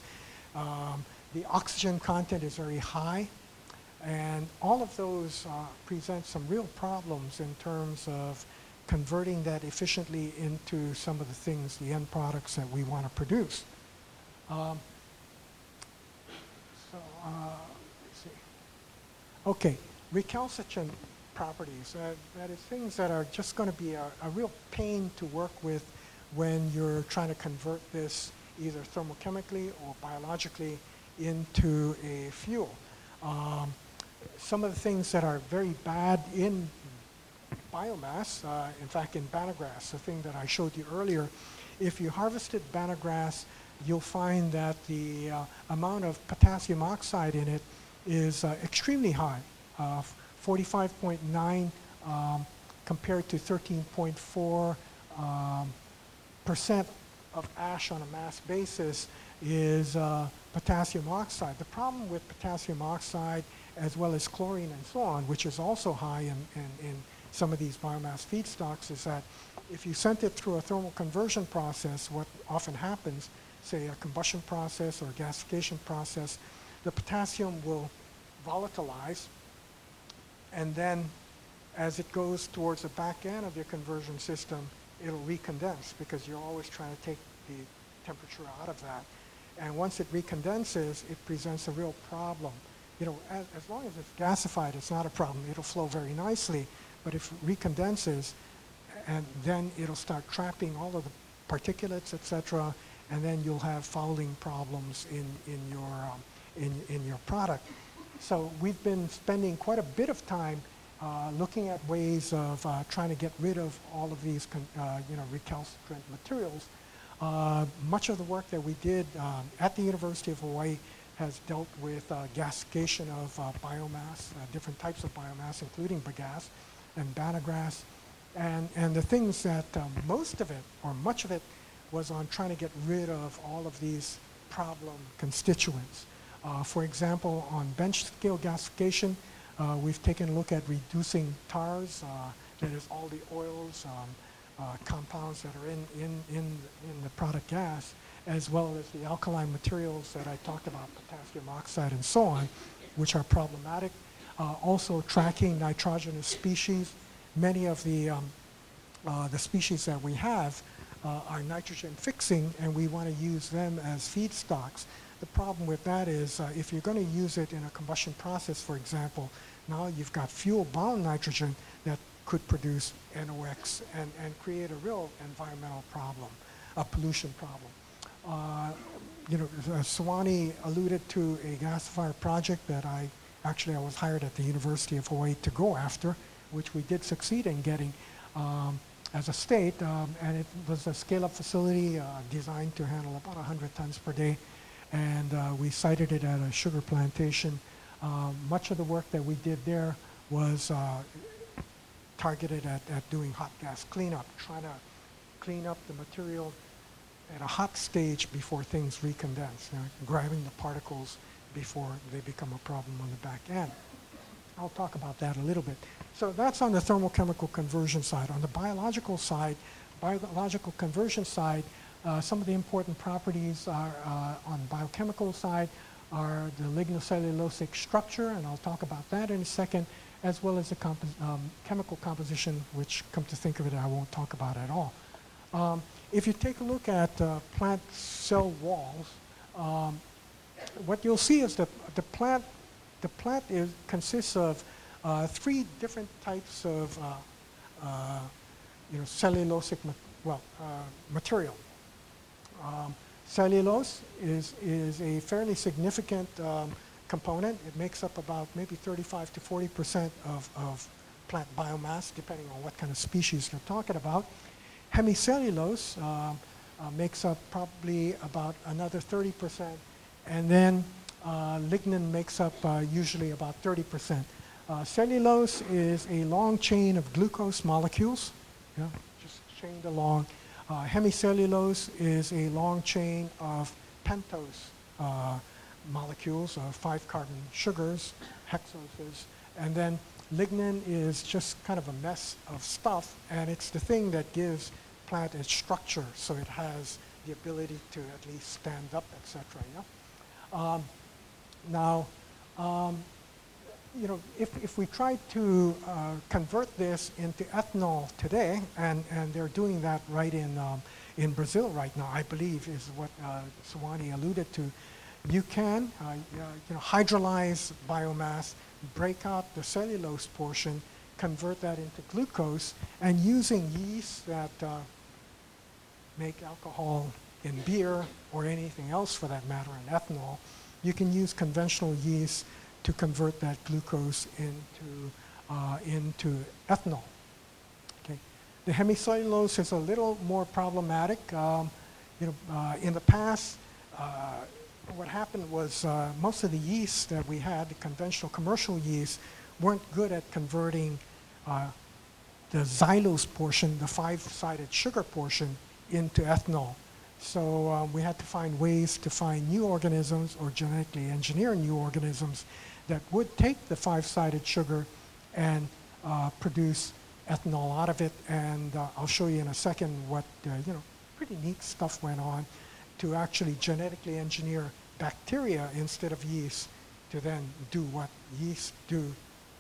Um, the oxygen content is very high. And all of those uh, present some real problems in terms of converting that efficiently into some of the things, the end products that we want to produce. Um, so, uh, let's see. Okay, recalcitrant properties. Uh, that is things that are just going to be a, a, real pain to work with when you're trying to convert this either thermochemically or biologically into a fuel. Um, some of the things that are very bad in biomass, uh, in fact in banagrass, the thing that I showed you earlier, if you harvested banagrass, you'll find that the uh, amount of potassium oxide in it is uh, extremely high. Uh, 45.9 um, compared to 13.4 um, percent of ash on a mass basis is uh, potassium oxide. The problem with potassium oxide as well as chlorine and so on, which is also high in, in, in some of these biomass feedstocks, is that if you sent it through a thermal conversion process, what often happens, say a combustion process or a gasification process, the potassium will volatilize and then as it goes towards the back end of your conversion system, it'll recondense because you're always trying to take the temperature out of that. And once it recondenses, it presents a real problem. You know, as, as long as it's gasified, it's not a problem. It'll flow very nicely. But if it recondenses, and then it'll start trapping all of the particulates, etc., and then you'll have fouling problems in, in, your, um, in, in your product. So we've been spending quite a bit of time uh, looking at ways of uh, trying to get rid of all of these uh, you know, recalcitrant materials. Uh, much of the work that we did um, at the University of Hawaii has dealt with uh, gasification of uh, biomass, different types of biomass, including bagasse and banagrass. And, and the things that um, most of it, or much of it, was on trying to get rid of all of these problem constituents. Uh, for example, on bench scale gasification, uh, we've taken a look at reducing tars, uh, that is all the oils, um, uh, compounds that are in, in, in, in the product gas, as well as the alkaline materials that I talked about, potassium oxide and so on, which are problematic. Uh, also tracking nitrogenous species. Many of the, um, uh, the species that we have uh, are nitrogen fixing and we want to use them as feedstocks. The problem with that is uh, if you're going to use it in a combustion process, for example, now you've got fuel-bound nitrogen that could produce NOx and, and create a real environmental problem, a pollution problem. Uh, you know, uh, Suani alluded to a gasifier project that I actually I was hired at the University of Hawaii to go after, which we did succeed in getting um, as a state, um, and it was a scale-up facility uh, designed to handle about 100 tons per day, and uh, we sited it at a sugar plantation. Uh, much of the work that we did there was uh, targeted at, at doing hot gas cleanup, trying to clean up the material at a hot stage before things recondense, you know, grabbing the particles before they become a problem on the back end. I'll talk about that a little bit. So that's on the thermochemical conversion side. On the biological side, biological conversion side, uh, some of the important properties are uh, on the biochemical side are the lignocellulosic structure, and I'll talk about that in a second, as well as the compo um, chemical composition, which, come to think of it, I won't talk about at all. Um, if you take a look at uh, plant cell walls, um, what you'll see is that the plant, the plant is, consists of uh, three different types of uh, uh you know, cellulosic ma well, uh, material. Um, cellulose is, is a fairly significant um, component. It makes up about maybe 35 to 40 percent of, of plant biomass, depending on what kind of species you're talking about. Hemicellulose uh, uh, makes up probably about another 30 percent, and then uh, lignin makes up uh, usually about 30 percent. Uh, cellulose is a long chain of glucose molecules, yeah, just chained along. Hemicellulose is a long chain of pentose molecules, uh, five carbon sugars, hexoses, and then lignin is just kind of a mess of stuff, and it's the thing that gives plant its structure, so it has the ability to at least stand up, etc. Yeah? Um, now, um, you know, if, if we try to uh, convert this into ethanol today, and, and they're doing that right in, um, in Brazil right now, I believe is what uh, alluded to, you can uh, you know, hydrolyze biomass, break out the cellulose portion, convert that into glucose, and using yeast that uh, make alcohol in beer or anything else for that matter in ethanol, you can use conventional yeast to convert that glucose into, uh, into ethanol. Okay. The hemicellulose is a little more problematic. Um, you know, uh, in the past, uh, what happened was uh, most of the yeast that we had, the conventional commercial yeast, weren't good at converting uh, the xylose portion, the five-sided sugar portion, into ethanol. So um, we had to find ways to find new organisms or genetically engineer new organisms that would take the five-sided sugar and uh, produce ethanol out of it. And uh, I'll show you in a second what, uh, you know, pretty neat stuff went on to actually genetically engineer bacteria instead of yeast to then do what yeast do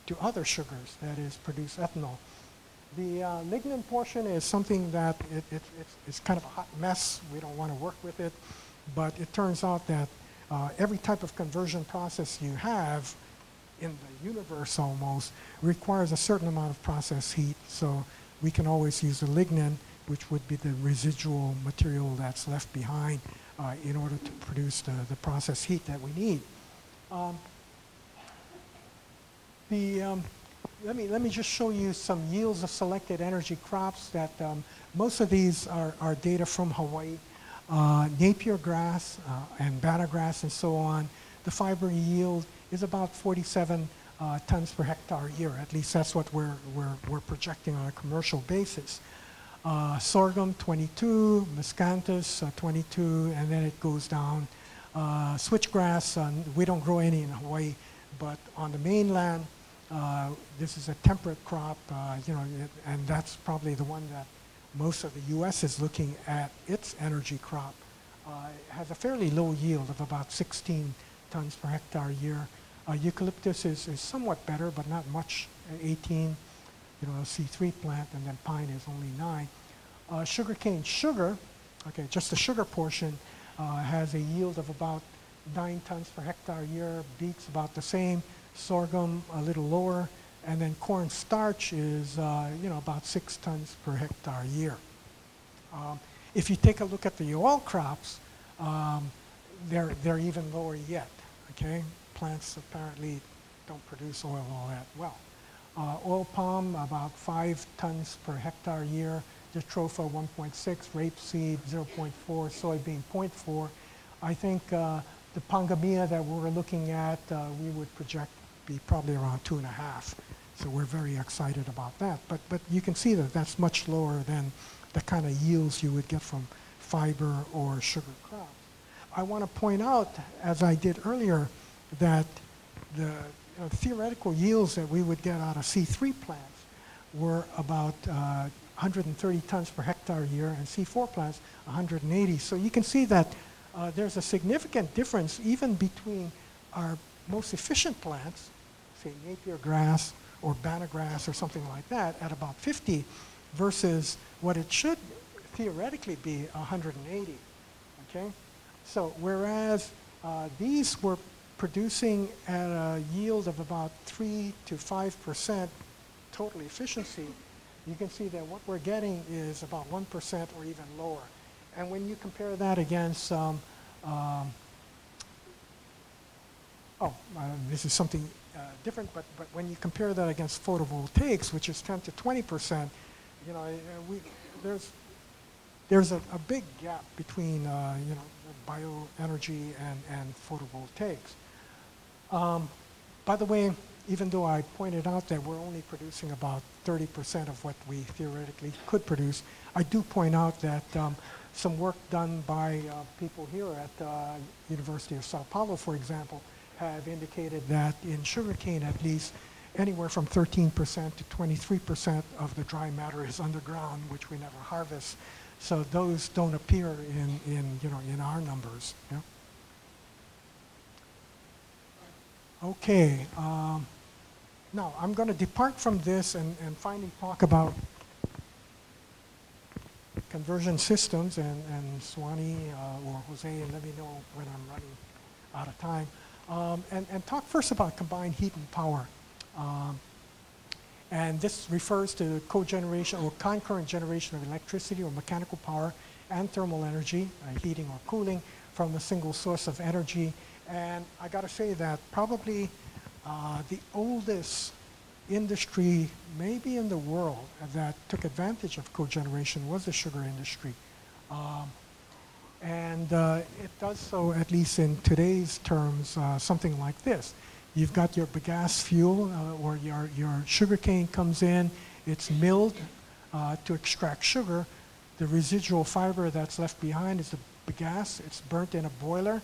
to other sugars, that is, produce ethanol. The uh, lignin portion is something that it, it, it's, it's, kind of a hot mess. We don't want to work with it. But it turns out that uh, every type of conversion process you have in the universe almost requires a certain amount of process heat. So we can always use the lignin, which would be the residual material that's left behind uh, in order to produce the, the process heat that we need. Um, the, um, let, me, let me just show you some yields of selected energy crops that um, most of these are, are data from Hawaii. Uh, Napier grass uh, and banana grass and so on. The fiber yield is about 47 uh, tons per hectare a year. At least that's what we're, we're, we're projecting on a commercial basis. Uh, sorghum, 22, miscanthus, uh, 22, and then it goes down. Uh, switchgrass, we don't grow any in Hawaii, but on the mainland, uh, this is a temperate crop, uh, you know, it, and that's probably the one that most of the U.S. is looking at its energy crop. Uh, it has a fairly low yield of about 16 tons per hectare a year. Uh, eucalyptus is, is somewhat better, but not much, uh, 18, you know, C3 plant, and then pine is only 9. Uh, sugarcane sugar, okay, just the sugar portion, uh, has a yield of about 9 tons per hectare a year. Beets about the same. Sorghum a little lower. And then corn starch is, uh, you know, about 6 tons per hectare a year. Um, if you take a look at the oil crops, um, they're, they're even lower yet, okay? Plants apparently don't produce oil all that well. Uh, oil palm, about 5 tons per hectare a year. Jatropha, 1.6. Rapeseed, 0.4. Soybean, 0.4. I think uh, the Pongamia that we're looking at, uh, we would project be probably around 2.5. So we're very excited about that. But, but you can see that that's much lower than the kind of yields you would get from fiber or sugar crops. I want to point out, as I did earlier, that the uh, theoretical yields that we would get out of C3 plants were about uh, 130 tons per hectare a year, and C4 plants 180. So you can see that uh, there's a significant difference even between our most efficient plants, say Napier grass or Banagrass or something like that, at about 50 versus what it should theoretically be 180. Okay? So whereas uh, these were producing at a yield of about 3 to 5 percent total efficiency, you can see that what we're getting is about 1 percent or even lower. And when you compare that against, um, um, oh, uh, this is something different, but, but when you compare that against photovoltaics, which is 10 to 20 percent, you know, uh, we, there's, there's a, a big gap between, uh, you know, bioenergy and, and photovoltaics. Um, by the way, even though I pointed out that we're only producing about 30% of what we theoretically could produce, I do point out that um, some work done by uh, people here at uh, University of Sao Paulo, for example, have indicated that in sugarcane at least, anywhere from 13% to 23% of the dry matter is underground, which we never harvest. So those don't appear in, in, you know, in our numbers. Yeah? Okay. Um, now, I'm going to depart from this and, and finally talk about conversion systems, and, and Suani uh, or Jose, let me know when I'm running out of time. Um, and, and talk first about combined heat and power. Um, and this refers to cogeneration or concurrent generation of electricity or mechanical power and thermal energy, uh, heating or cooling, from a single source of energy. And I got to say that probably uh, the oldest industry, maybe in the world, that took advantage of cogeneration was the sugar industry. Um, and uh, it does so, at least in today's terms, uh, something like this. You've got your bagasse fuel, uh, or your, your sugar cane comes in, it's milled uh, to extract sugar. The residual fiber that's left behind is the bagasse. It's burnt in a boiler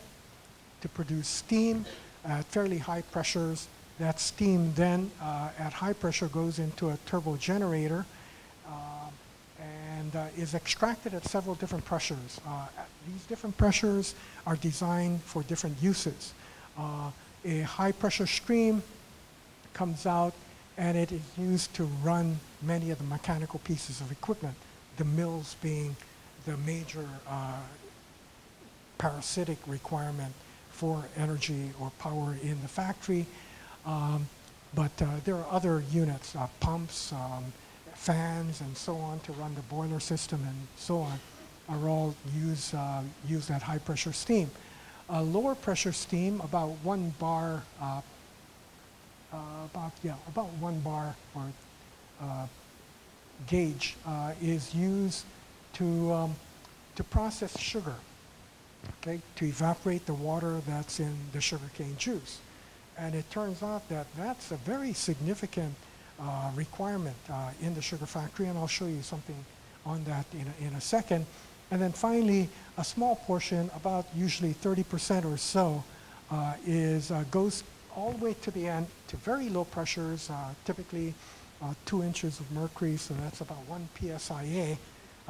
to produce steam at fairly high pressures. That steam then, uh, at high pressure, goes into a turbo generator uh, is extracted at several different pressures. Uh, these different pressures are designed for different uses. Uh, a high pressure stream comes out and it is used to run many of the mechanical pieces of equipment, the mills being the major uh, parasitic requirement for energy or power in the factory. Um, but uh, there are other units, uh, pumps, um, fans and so on to run the boiler system and so on are all use, uh, use that high pressure steam. Uh, lower pressure steam, about one bar, uh, uh about, yeah, about one bar or uh, gauge uh, is used to, um, to process sugar. okay, to evaporate the water that's in the sugarcane juice. And it turns out that that's a very significant uh, requirement uh, in the sugar factory, and I'll show you something on that in a, in a second. And then finally, a small portion, about usually 30% or so, uh, is uh, goes all the way to the end to very low pressures, uh, typically uh, two inches of mercury, so that's about one psia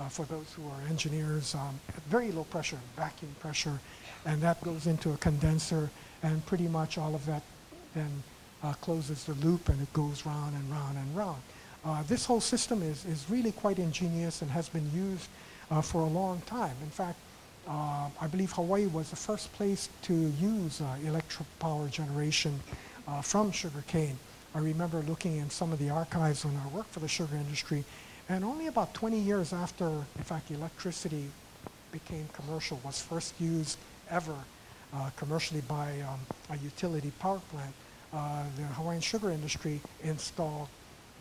for those who are engineers um, at very low pressure, vacuum pressure, and that goes into a condenser, and pretty much all of that then uh, closes the loop and it goes round and round and round. Uh, this whole system is, is really quite ingenious and has been used uh, for a long time. In fact, uh, I believe Hawaii was the first place to use uh, electric power generation uh, from sugarcane. I remember looking in some of the archives when I worked for the sugar industry, and only about 20 years after, in fact, electricity became commercial, was first used ever commercially by um, a utility power plant, the Hawaiian sugar industry installed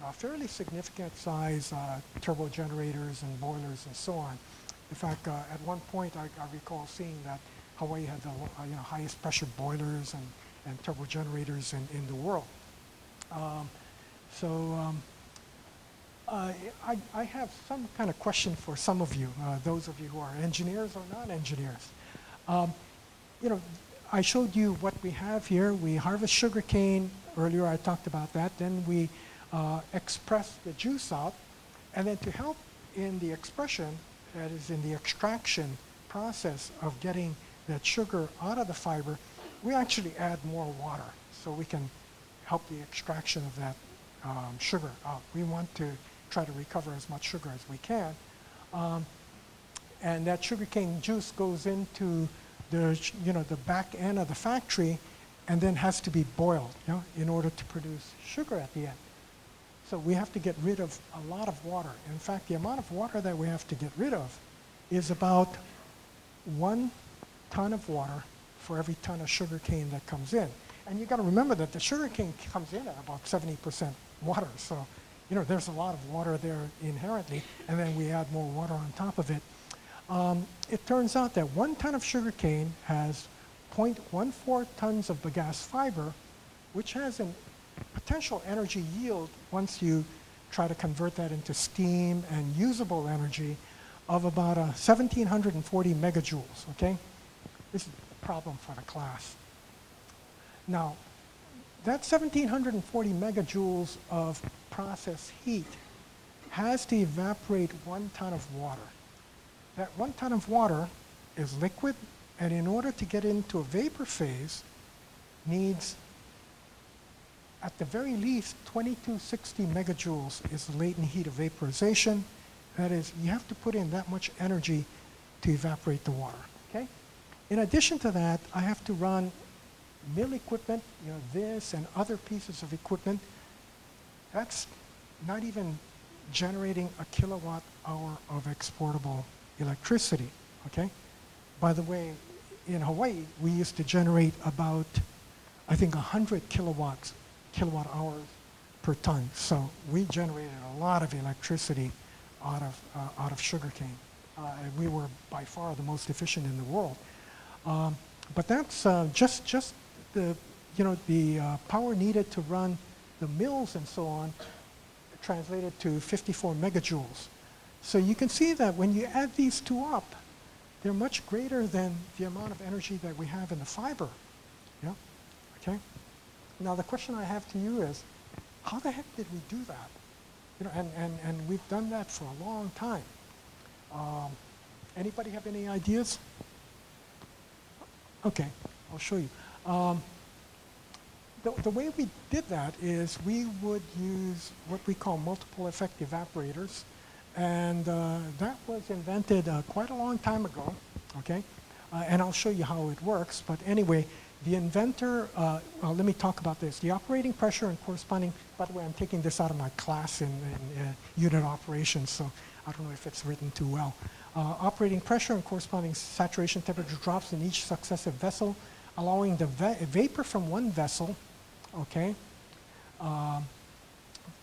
uh, fairly significant size uh, turbo generators and boilers and so on. In fact, uh, at one point I, I, recall seeing that Hawaii had the uh, you know, highest pressure boilers and, and turbo generators in, in the world. Um, so um, I, I, have some kind of question for some of you, uh, those of you who are engineers or non-engineers. Um, you know, I showed you what we have here. We harvest sugarcane. Earlier I talked about that. Then we uh, express the juice out. And then to help in the expression, that is in the extraction process of getting that sugar out of the fiber, we actually add more water so we can help the extraction of that um, sugar out. We want to try to recover as much sugar as we can. Um, and that sugarcane juice goes into the, you know, the back end of the factory and then has to be boiled you know, in order to produce sugar at the end. So we have to get rid of a lot of water. In fact, the amount of water that we have to get rid of is about one ton of water for every ton of sugar cane that comes in. And you got to remember that the sugar cane comes in at about 70% water. So, you know, there's a lot of water there inherently, and then we add more water on top of it. Um, it turns out that one ton of sugarcane has 0.14 tons of bagasse fiber, which has a potential energy yield once you try to convert that into steam and usable energy of about uh, 1740 megajoules, okay? This is a problem for the class. Now, that 1740 megajoules of process heat has to evaporate one ton of water. That one ton of water is liquid, and in order to get into a vapor phase, needs at the very least 2260 megajoules is the latent heat of vaporization. That is, you have to put in that much energy to evaporate the water. Okay? In addition to that, I have to run mill equipment, you know, this and other pieces of equipment. That's not even generating a kilowatt hour of exportable electricity, okay? By the way, in Hawaii, we used to generate about, I think, 100 kilowatts, kilowatt hours per ton. So we generated a lot of electricity out of, uh, out of sugarcane. Uh, and we were by far the most efficient in the world. Um, but that's uh, just, just the, you know, the uh, power needed to run the mills and so on translated to 54 megajoules. So you can see that when you add these two up, they're much greater than the amount of energy that we have in the fiber. Yeah? Okay? Now the question I have to you is, how the heck did we do that? You know, and, and, and we've done that for a long time. Um, anybody have any ideas? Okay, I'll show you. Um, the, the way we did that is we would use what we call multiple effect evaporators. And uh, that was invented uh, quite a long time ago, okay? Uh, and I'll show you how it works. But anyway, the inventor, uh, let me talk about this. The operating pressure and corresponding, by the way, I'm taking this out of my class in, in uh, unit operations, so I don't know if it's written too well. Uh, operating pressure and corresponding saturation temperature drops in each successive vessel, allowing the va vapor from one vessel, okay,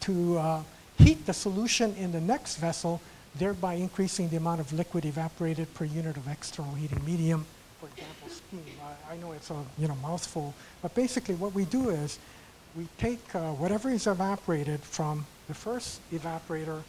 to heat the solution in the next vessel, thereby increasing the amount of liquid evaporated per unit of external heating medium for example, steam. I, I know it's a you know mouthful, but basically what we do is we take uh, whatever is evaporated from the first evaporator,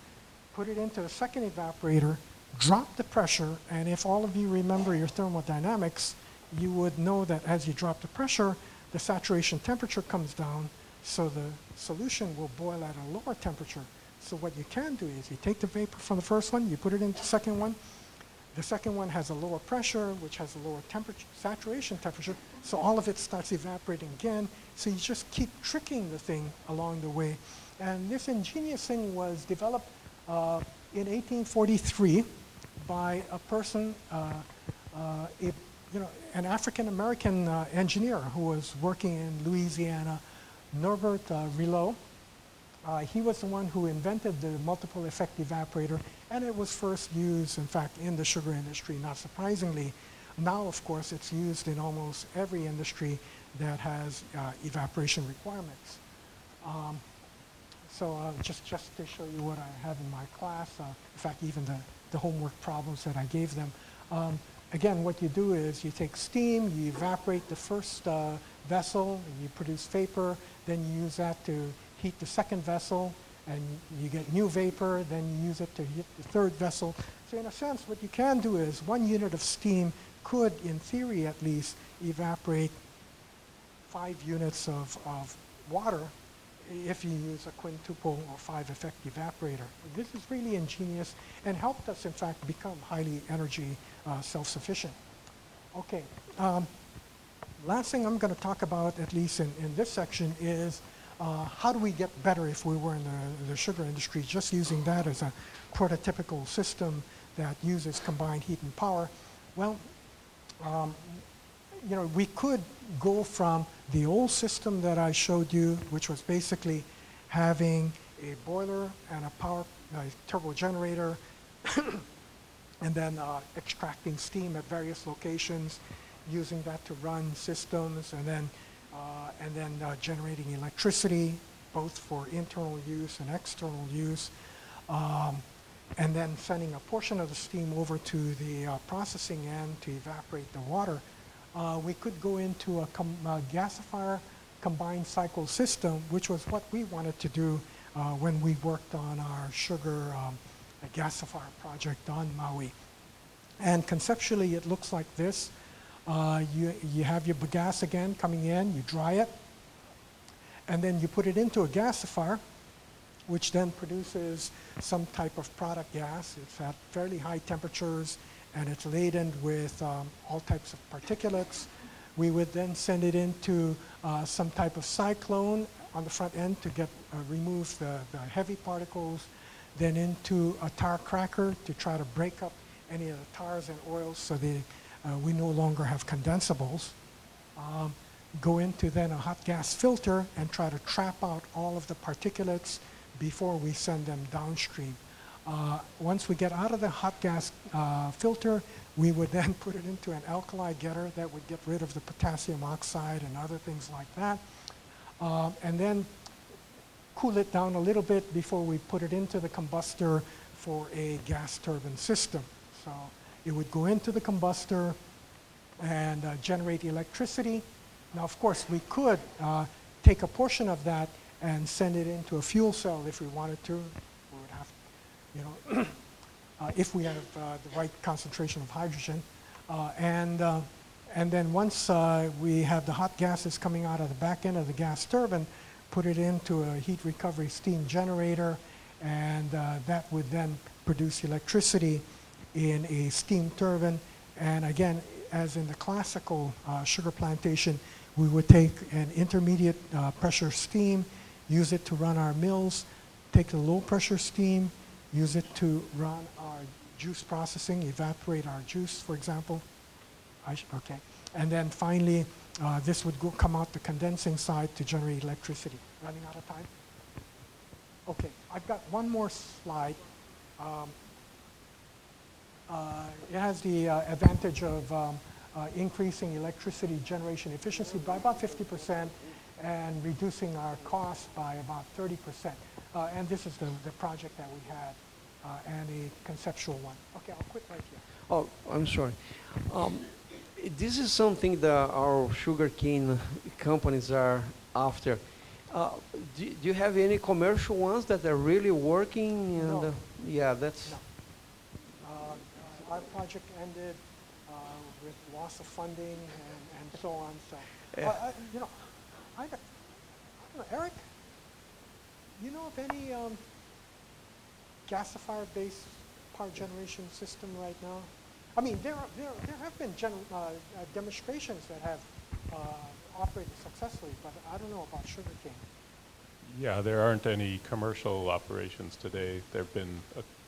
put it into the second evaporator, drop the pressure, and if all of you remember your thermodynamics, you would know that as you drop the pressure, the saturation temperature comes down, so the solution will boil at a lower temperature. So what you can do is you take the vapor from the first one, you put it into the second one. The second one has a lower pressure, which has a lower temperature, saturation temperature, so all of it starts evaporating again. So you just keep tricking the thing along the way. And this ingenious thing was developed uh, in 1843 by a person, uh, uh, a, you know, an African American uh, engineer who was working in Louisiana, Norbert uh. Uh, he was the one who invented the multiple effect evaporator, and it was first used, in fact, in the sugar industry, not surprisingly. Now, of course, it's used in almost every industry that has uh, evaporation requirements. Um, so uh, just, just to show you what I have in my class, uh, in fact, even the, the homework problems that I gave them. Um, again, what you do is you take steam, you evaporate the first uh, vessel, you produce vapor, then you use that to heat the second vessel, and you get new vapor, then you use it to heat the third vessel. So in a sense, what you can do is one unit of steam could, in theory at least, evaporate five units of, of water if you use a quintuple or five effect evaporator. This is really ingenious and helped us, in fact, become highly energy uh, self-sufficient. Okay, um, last thing I'm going to talk about, at least in, in this section, is uh, how do we get better if we were in the, the sugar industry, just using that as a prototypical system that uses combined heat and power. Well, um, you know, we could go from the old system that I showed you, which was basically having a boiler and a power a turbo generator, and then uh, extracting steam at various locations, using that to run systems, and then and then uh, generating electricity, both for internal use and external use, um, and then sending a portion of the steam over to the uh, processing end to evaporate the water uh, we could go into a, com a, gasifier combined cycle system, which was what we wanted to do uh, when we worked on our sugar um, gasifier project on Maui. And conceptually, it looks like this. Uh, you, you have your bagasse again coming in, you dry it, and then you put it into a gasifier, which then produces some type of product gas. It's at fairly high temperatures and it's laden with um, all types of particulates. We would then send it into uh, some type of cyclone on the front end to get uh, remove the, the heavy particles, then into a tar cracker to try to break up any of the tars and oils so they, uh, we no longer have condensables. Um, go into then a hot gas filter and try to trap out all of the particulates before we send them downstream. Uh, once we get out of the hot gas uh, filter, we would then put it into an alkali getter that would get rid of the potassium oxide and other things like that. Um, and then cool it down a little bit before we put it into the combustor for a gas turbine system. So it would go into the combustor and uh, generate electricity. Now, of course, we could uh, take a portion of that and send it into a fuel cell if we wanted to We would have, you know, uh, if we have uh, the right concentration of hydrogen. Uh, and, uh, and then once we have the hot gases coming out of the back end of the gas turbine, put it into a heat recovery steam generator, and that would then produce electricity in a steam turbine. And again, as in the classical uh, sugar plantation, we would take an intermediate uh, pressure steam, use it to run our mills, take the low pressure steam, use it to run our juice processing, evaporate our juice, for example. okay. And then finally, uh, this would go, come out the condensing side to generate electricity. Running out of time? Okay, I've got one more slide. Um, it has the uh, advantage of um, uh, increasing electricity generation efficiency by about 50% and reducing our cost by about 30%. Uh, and this is the, the project that we had uh, and a conceptual one. Okay, I'll quit right here. Oh, I'm sorry. Um, this is something that our sugarcane companies are after. Uh, do, do you have any commercial ones that are really working? And, No. uh, yeah, that's. No. Our project ended uh, with loss of funding and and so on, so. Yeah. Uh, I- You know, I I don't know, Eric, you know of any um, gasifier-based power generation system right now? I mean, there are, there there have been gen- uh, uh, demonstrations that have uh, operated successfully, but I don't know about sugarcane. Yeah, there aren't any commercial operations today. There've been a- w- w-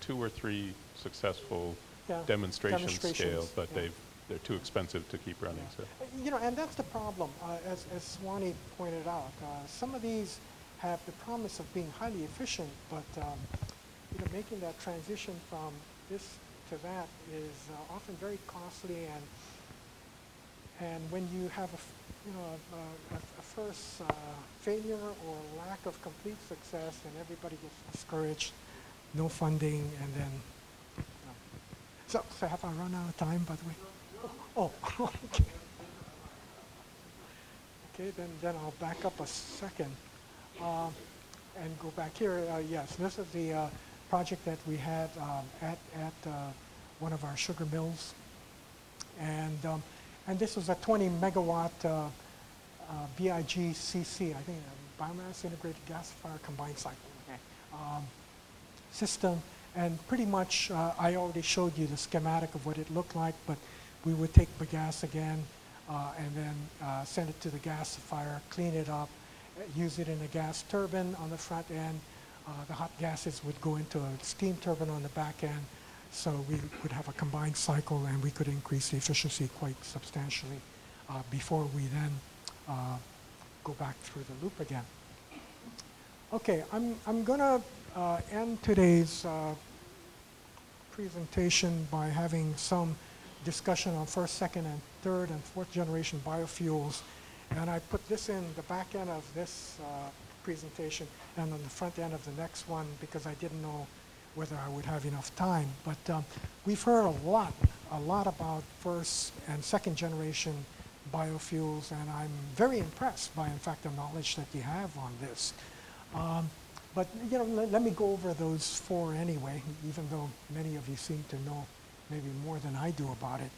two or three successful Yeah, demonstration scale, demonstrations, but yeah. they've, they're too expensive to keep running, so. You know, and that's the problem, uh, as, as Suani pointed out. Uh, some of these have the promise of being highly efficient, but, um, you know, making that transition from this to that is uh, often very costly and, and when you have a, f- you know, a, a, a first uh, failure or lack of complete success, then everybody gets discouraged, no funding, and then. So, so have I run out of time, by the way? Oh, okay. Okay, then, then I'll back up a second um, and go back here. Uh, yes, this is the uh, project that we had um, at, at uh, one of our sugar mills. And, um, and this was a 20 megawatt uh, uh, BIGCC, I think, uh, biomass integrated gasifier combined cycle um, system. And pretty much, uh, I already showed you the schematic of what it looked like, but we would take the gas again uh, and then uh, send it to the gasifier, clean it up, uh, use it in a gas turbine on the front end. Uh, the hot gases would go into a steam turbine on the back end. So we would have a combined cycle and we could increase the efficiency quite substantially uh, before we then go back through the loop again. Okay, I'm, I'm going to uh, end today's uh, presentation by having some discussion on first, second, and third and fourth generation biofuels. And I put this in the back end of this uh, presentation and on the front end of the next one because I didn't know whether I would have enough time. But um, we've heard a lot, a lot about first and second generation biofuels, and I'm very impressed by, in fact, the knowledge that you have on this. Um, but you know, let, let me go over those four anyway, even though many of you seem to know maybe more than I do about it.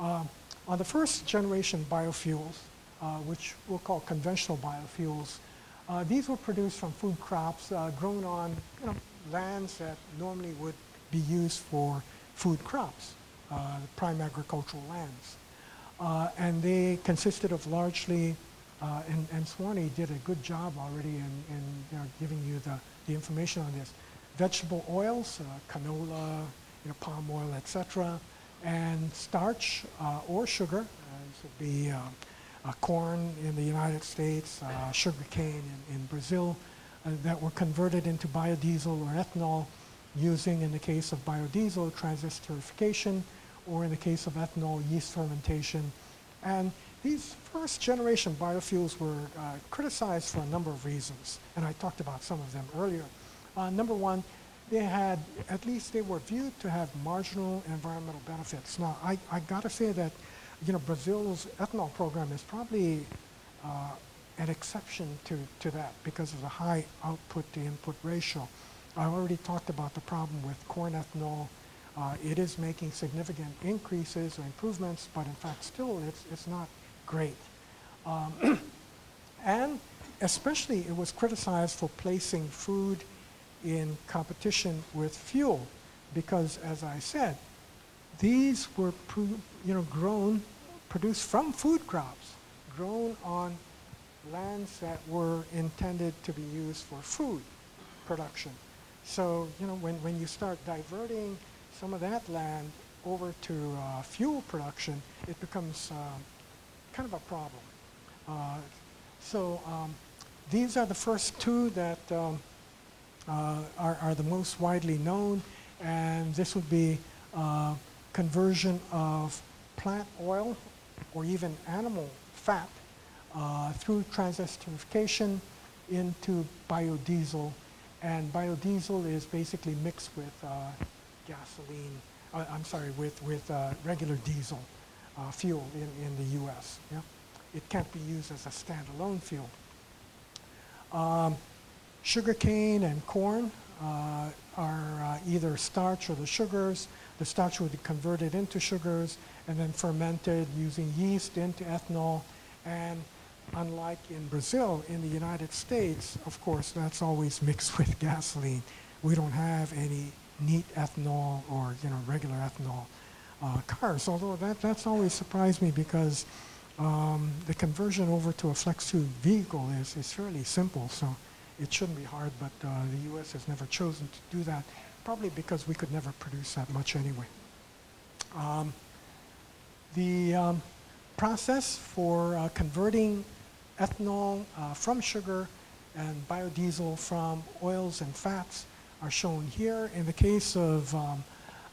Um, on the first generation biofuels, uh, which we'll call conventional biofuels, uh, these were produced from food crops uh, grown on you know, lands that normally would be used for food crops, uh, prime agricultural lands. Uh, and they consisted of largely, uh, and, and Suani did a good job already in, in you know, giving you the, the information on this. Vegetable oils, uh, canola, you know, palm oil, etc., and starch uh, or sugar. Uh, this would be uh, uh, corn in the United States, sugar cane in, in Brazil, that were converted into biodiesel or ethanol using, in the case of biodiesel, transesterification, or in the case of ethanol, yeast fermentation. And these first generation biofuels were uh, criticized for a number of reasons, and I talked about some of them earlier. Uh, number one, they had, at least they were viewed to have marginal environmental benefits. Now, I, I gotta say that, you know, Brazil's ethanol program is probably uh, an exception to, to that because of the high output to input ratio. I already talked about the problem with corn ethanol. Uh, it is making significant increases or improvements, but in fact, still, it's, it's not great. Um, and especially, it was criticized for placing food in competition with fuel, because as I said, these were you know, grown, produced from food crops, grown on lands that were intended to be used for food production. So, you know, when, when you start diverting some of that land over to uh, fuel production, it becomes um, kind of a problem. Uh, so um, these are the first two that um, uh, are, are the most widely known, and this would be uh, conversion of plant oil or even animal fat uh, through transesterification into biodiesel. And biodiesel is basically mixed with uh, gasoline, uh, I'm sorry, with, with regular diesel. Uh, fuel in, in the U.S. Yeah? It can't be used as a standalone fuel. Um, sugarcane and corn uh, are uh, either starch or the sugars. The starch would be converted into sugars and then fermented using yeast into ethanol. And unlike in Brazil, in the United States, of course, that's always mixed with gasoline. We don't have any neat ethanol or you know regular ethanol uh, cars. Although that that's always surprised me because um, the conversion over to a flex two vehicle is is fairly simple. So it shouldn't be hard. But uh, the U.S. has never chosen to do that, probably because we could never produce that much anyway. Um, the um, process for uh, converting ethanol uh, from sugar and biodiesel from oils and fats are shown here. In the case of um,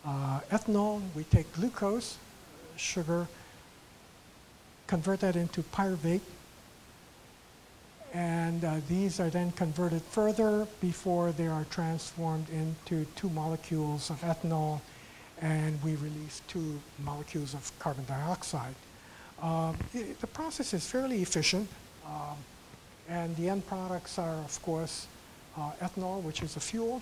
uh, ethanol, we take glucose, sugar, convert that into pyruvate, and uh, these are then converted further before they are transformed into two molecules of ethanol, and we release two molecules of carbon dioxide. Um, it, the process is fairly efficient, um, and the end products are, of course, uh, ethanol, which is a fuel,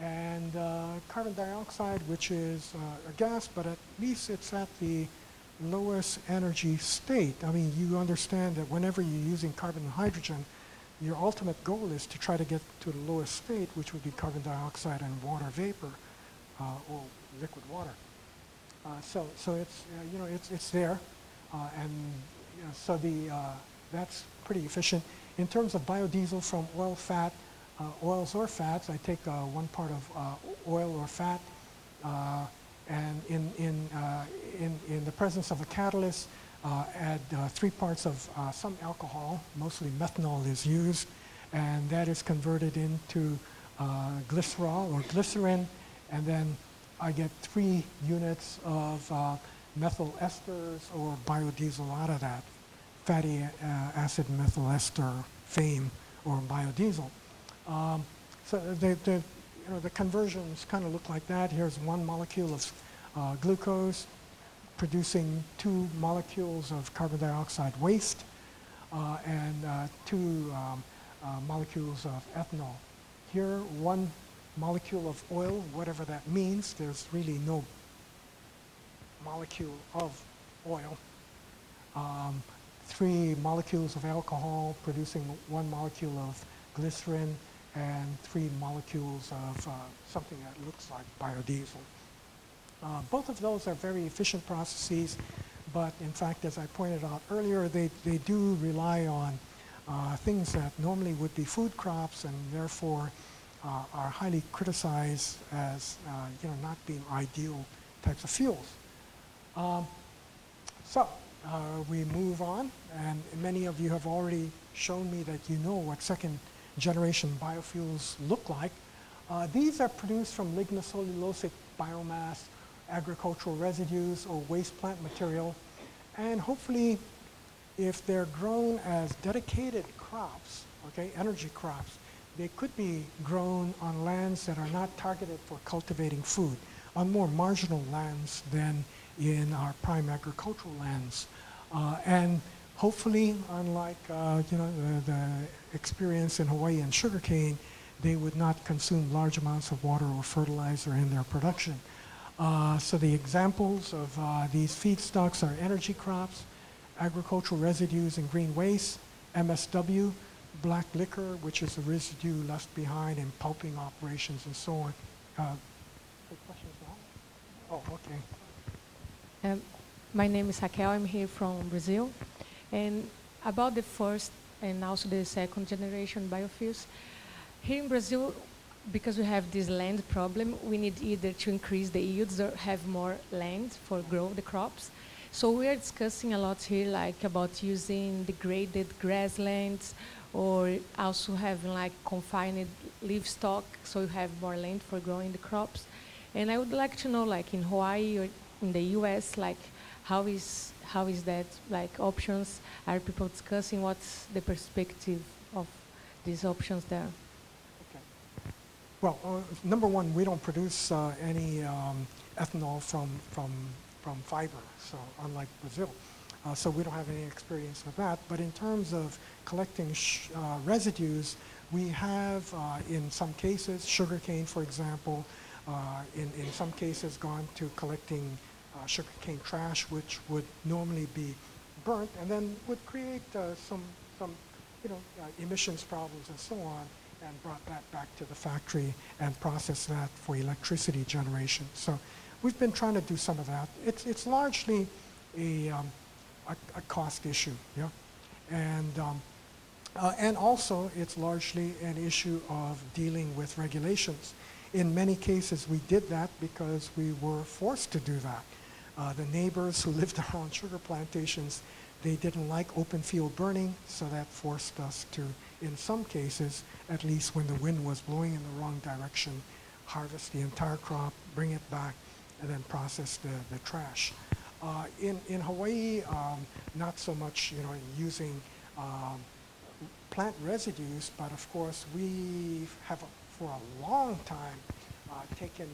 and uh, carbon dioxide, which is uh, a gas, but at least it's at the lowest energy state. I mean, you understand that whenever you're using carbon and hydrogen, your ultimate goal is to try to get to the lowest state, which would be carbon dioxide and water vapor, uh, or liquid water. Uh, so, so it's uh, you know it's it's there, uh, and you know, so the that's pretty efficient. In terms of biodiesel from oil, fat, Uh, oils or fats, I take uh, one part of uh, oil or fat, and in in in in the presence of a catalyst, add three parts of some alcohol, mostly methanol is used, and that is converted into glycerol or glycerin, and then I get three units of uh, methyl esters or biodiesel out of that, fatty uh, acid methyl ester, FAME, or biodiesel. Um, so the, the, you know, the conversions kind of look like that. Here's one molecule of uh, glucose producing two molecules of carbon dioxide waste uh, and uh, two um, uh, molecules of ethanol. Here, one molecule of oil, whatever that means. There's really no molecule of oil. Um, three molecules of alcohol producing one molecule of glycerin and three molecules of uh, something that looks like biodiesel. Uh, both of those are very efficient processes, but in fact, as I pointed out earlier, they, they do rely on uh, things that normally would be food crops and therefore uh, are highly criticized as uh, you know not being ideal types of fuels. Um, so uh, we move on, and many of you have already shown me that you know what second generation biofuels look like. Uh, these are produced from lignocellulosic biomass, agricultural residues, or waste plant material, and hopefully if they're grown as dedicated crops, okay, energy crops, they could be grown on lands that are not targeted for cultivating food, on more marginal lands than in our prime agricultural lands. Uh, and hopefully, unlike uh, you know, the, the, experience in Hawaii and sugarcane, they would not consume large amounts of water or fertilizer in their production. Uh, so the examples of uh, these feedstocks are energy crops, agricultural residues and green waste, MSW, black liquor, which is the residue left behind in pulping operations and so on. Uh? Oh, okay. Um, my name is Raquel. I'm here from Brazil. And about the first and also the second generation biofuels, here in Brazil, because we have this land problem, we need either to increase the yields or have more land for grow the crops. So we are discussing a lot here, like about using degraded grasslands or also having like confined livestock, so you have more land for growing the crops. And I would like to know, like in Hawaii or in the U.S., like how is how is that like options? Are people discussing what's the perspective of these options there? Okay. Well, uh, number one, we don't produce uh, any um, ethanol from from from fiber, so unlike Brazil. Uh, so we don't have any experience with that. But in terms of collecting sh- uh, residues, we have, uh, in some cases, sugarcane, for example, uh, in, in some cases gone to collecting uh, sugarcane trash, which would normally be burnt and then would create uh, some, some you know, uh, emissions problems and so on, and brought that back to the factory and processed that for electricity generation. So we've been trying to do some of that. It's, it's largely a, um, a, a cost issue, yeah? And, um, uh, and also, it's largely an issue of dealing with regulations. In many cases, we did that because we were forced to do that. Uh, the neighbors who lived around sugar plantations, they didn't like open field burning, so that forced us to, in some cases, at least when the wind was blowing in the wrong direction, harvest the entire crop, bring it back, and then process the, the trash. Uh, in, in Hawaii, um, not so much, you know, using um, plant residues, but of course we have for a long time uh, taken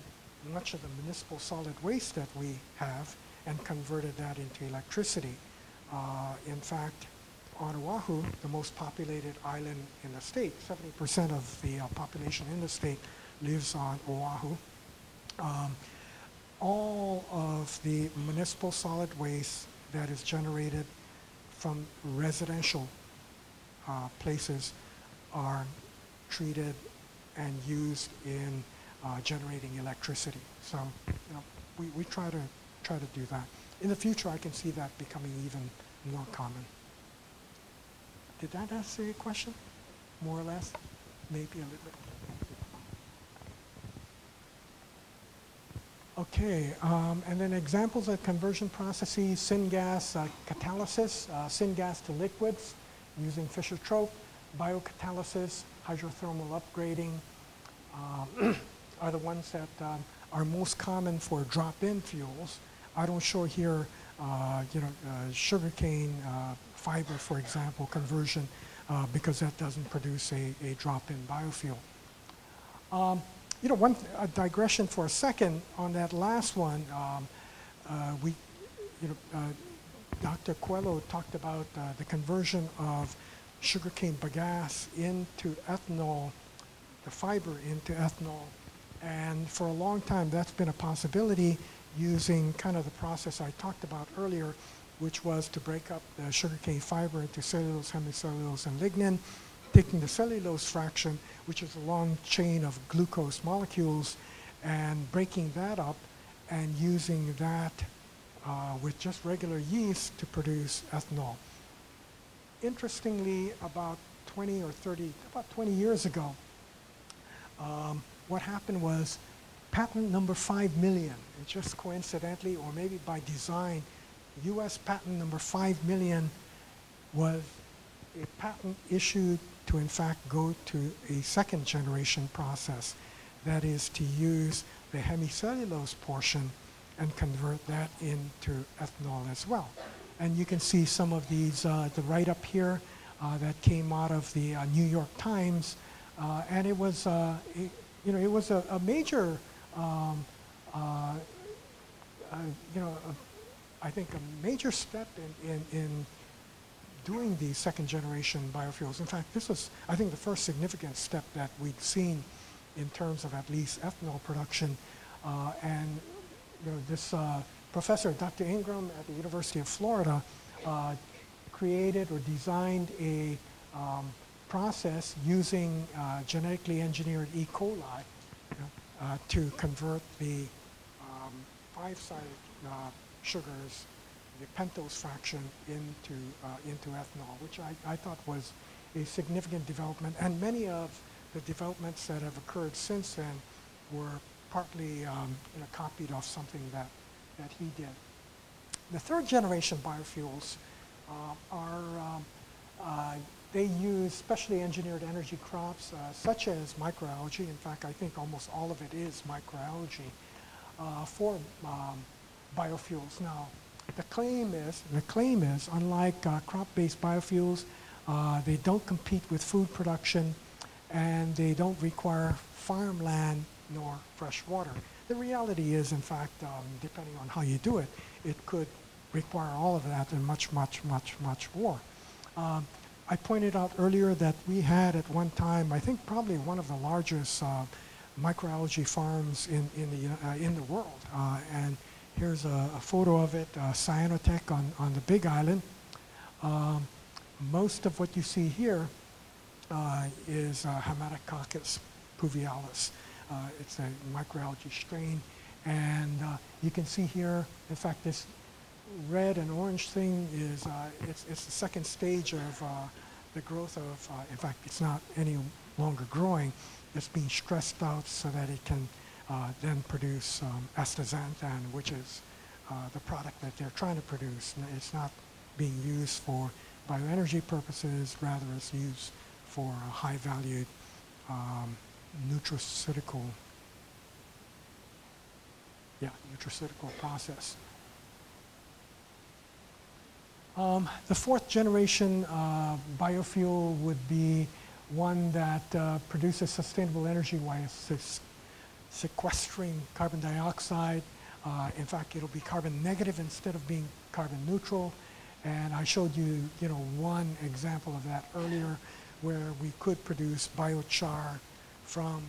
much of the municipal solid waste that we have and converted that into electricity. Uh, in fact, on Oahu, the most populated island in the state, 70% of the uh, population in the state lives on Oahu. Um, all of the municipal solid waste that is generated from residential uh, places are treated and used in uh, generating electricity. So, you know, we, we try to try to do that. In the future, I can see that becoming even more common. Did that answer your question? More or less? Maybe a little bit. Okay, um, and then examples of conversion processes, syngas uh, catalysis, uh, syngas to liquids using Fischer-Tropsch, biocatalysis, hydrothermal upgrading uh, are the ones that um, are most common for drop-in fuels. I don't show here, uh, you know, uh, sugarcane uh, fiber, for example, conversion, uh, because that doesn't produce a, a drop-in biofuel. Um, you know, one a digression for a second on that last one. Um, uh, we, you know, uh, Dr. Coelho talked about the conversion of sugarcane bagasse into ethanol, the fiber into ethanol, and for a long time that's been a possibility using kind of the process I talked about earlier, which was to break up the sugarcane fiber into cellulose, hemicellulose, and lignin, taking the cellulose fraction, which is a long chain of glucose molecules, and breaking that up and using that uh, with just regular yeast to produce ethanol. Interestingly, about 20 or 30, about 20 years ago, um, what happened was patent number 5 million, and just coincidentally or maybe by design, US patent number 5 million was a patent issued to in fact go to a second generation process. That is to use the hemicellulose portion and convert that into ethanol as well. And you can see some of these, uh, the write-up here uh, that came out of the uh, New York Times, uh, and it was, uh, you know, it was a, a major, um, uh, you know, a, I think a major step in, in, in doing the second generation biofuels. In fact, this was, I think, the first significant step that we'd seen in terms of at least ethanol production. Uh, and you know, this uh, professor, Dr. Ingram at the University of Florida, uh, created or designed a um, process using uh, genetically engineered E. coli you know, uh, to convert the um, five-sided uh, sugars the pentose fraction into, uh, into ethanol, which I, I thought was a significant development. And many of the developments that have occurred since then were partly um, you know, copied off something that, that he did. The third generation biofuels uh, are, um, uh, they use specially engineered energy crops uh, such as microalgae. In fact, I think almost all of it is microalgae uh, for um, biofuels. Now, the claim is, the claim is, unlike uh, crop-based biofuels, uh, they don't compete with food production and they don't require farmland nor fresh water. The reality is, in fact, um, depending on how you do it, it could require all of that and much, much, much, much more. Um, I pointed out earlier that we had at one time, I think probably one of the largest uh, microalgae farms in, in, the, uh, in the world. Uh, and here's a, a photo of it, uh, Cyanotech on, on the Big Island. Um, most of what you see here uh, is uh, Haematococcus pluvialis. Uh, it's a microalgae strain. And you can see here, in fact, this red and orange thing is, uh, it's, it's the second stage of uh, the growth of, uh, in fact, it's not any longer growing. It's being stressed out so that it can uh, then produce um, astaxanthin, which is uh, the product that they're trying to produce. It's not being used for bioenergy purposes, rather it's used for a high-valued um, nutraceutical, yeah, nutraceutical process. Um, the fourth generation uh, biofuel would be one that uh, produces sustainable energy while sequestering carbon dioxide. Uh, in fact, it'll be carbon negative instead of being carbon neutral. And I showed you, you know, one example of that earlier, where we could produce biochar from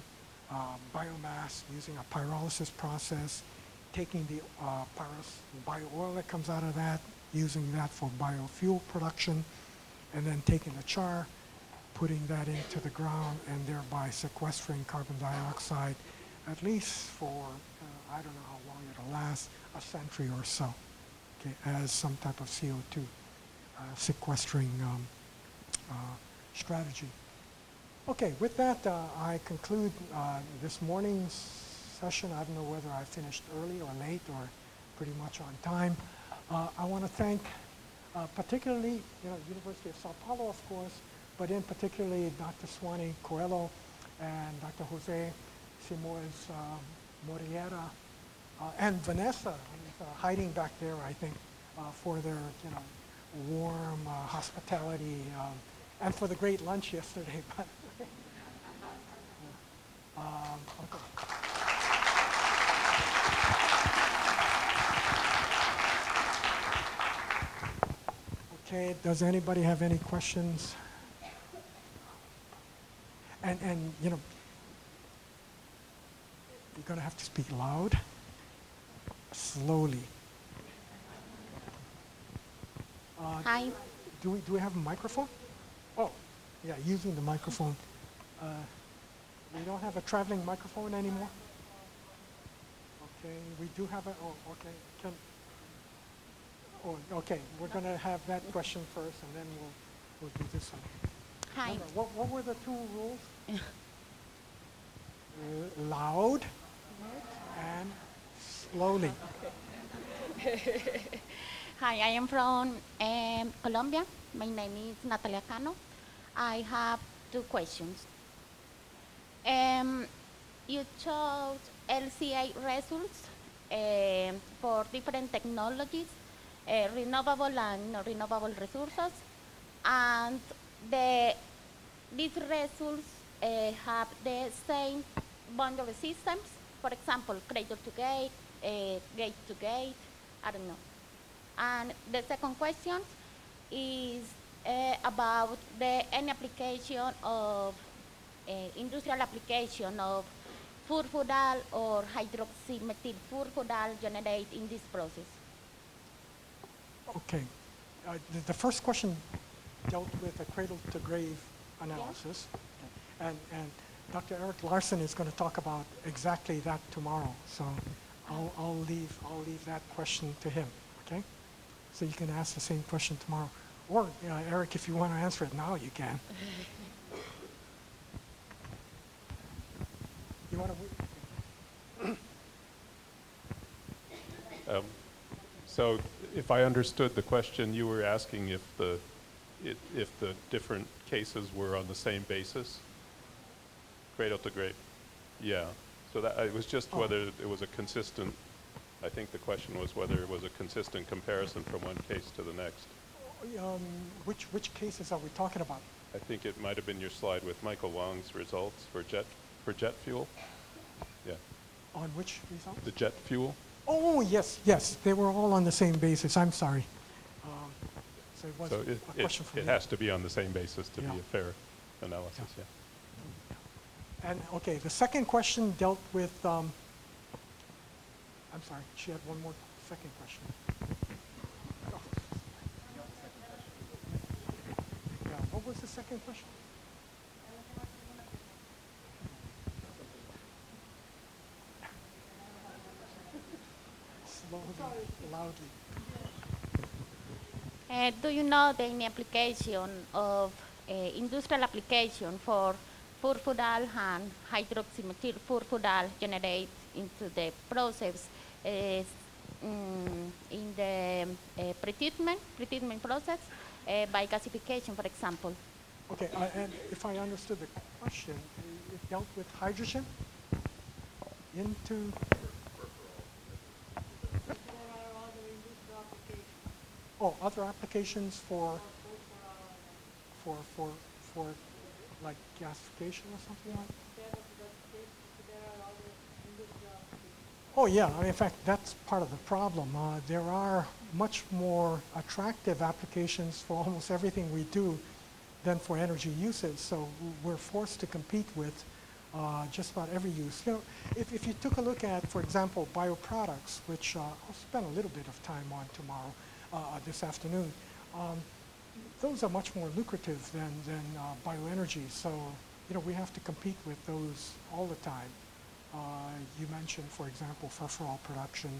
uh, biomass using a pyrolysis process, taking the uh, pyros- bio oil that comes out of that, using that for biofuel production, and then taking the char, putting that into the ground, and thereby sequestering carbon dioxide, at least for, uh, I don't know how long it'll last, a century or so, okay, as some type of CO2 uh, sequestering um, uh, strategy. Okay, with that, uh, I conclude uh, this morning's session. I don't know whether I finished early or late or pretty much on time. Uh, I want to thank uh, particularly, you know, University of Sao Paulo, of course, but in particularly Dr. Suani Coelho and Dr. Jose Simões uh, Moreira uh, and Vanessa, uh, hiding back there, I think, uh, for their, you know, warm hospitality um, and for the great lunch yesterday. by the way. Um, okay. Okay, does anybody have any questions? And, and, you know, you're going to have to speak loud, slowly. Uh, Hi. do we, do we have a microphone? Oh, yeah, using the microphone. Uh, we don't have a traveling microphone anymore? Okay, we do have a, oh, okay, can, okay, we're gonna have that question first and then we'll, we'll do this one. Hi. Remember, What, what were the two rules? Loud and slowly. Hi, I am from um, Colombia. My name is Natalia Cano. I have two questions. Um, you showed LCA results um, for different technologies, uh, renewable and non-renewable resources, and the, these results uh, have the same boundary systems. For example, cradle to gate, uh, gate to gate, I don't know. And the second question is about the any application of industrial application of furfural or hydroxymethyl furfural generate in this process. Okay. Uh, the, the first question dealt with a cradle to grave analysis. And, and Dr. Eric Larson is going to talk about exactly that tomorrow. So I'll, I'll, leave, I'll leave that question to him, okay? So you can ask the same question tomorrow. Or, uh, Eric, if you want to answer it now, you can. You want to? Um, So if I understood the question, you were asking if the, it- if the different cases were on the same basis? Cradle to grave? Yeah. So that, it was just Oh. whether it was a consistent, I think the question was whether it was a consistent comparison from one case to the next. Um, which, which cases are we talking about? I think it might have been your slide with Michael Wang's results for jet, for jet fuel. Yeah, On which results? the jet fuel. Oh, yes, yes, they were all on the same basis, I'm sorry. Um, So it was So a it, it, for it has to be on the same basis to be a fair analysis, Yeah. yeah. And, okay, the second question dealt with, um, I'm sorry, she had one more second question. Yeah, what was the second question? Loudly. Uh, do you know the application of uh, industrial application for furfural and hydroxymethyl furfural generate into the process uh, mm, in the uh, pretreatment, pretreatment process uh, by gasification, for example? Okay, I- and if I understood the question, it dealt with hydrogen into... Oh, other applications for, for, for, for like gasification or something like? That? Oh, yeah, I mean, in fact, that's part of the problem. Uh, There are much more attractive applications for almost everything we do than for energy uses, so we're forced to compete with uh, just about every use. You know, if, if you took a look at, for example, bioproducts, which uh, I'll spend a little bit of time on tomorrow, this afternoon, um, those are much more lucrative than, than uh, bioenergy. So, you know, we have to compete with those all the time. Uh, you mentioned, for example, furfural production,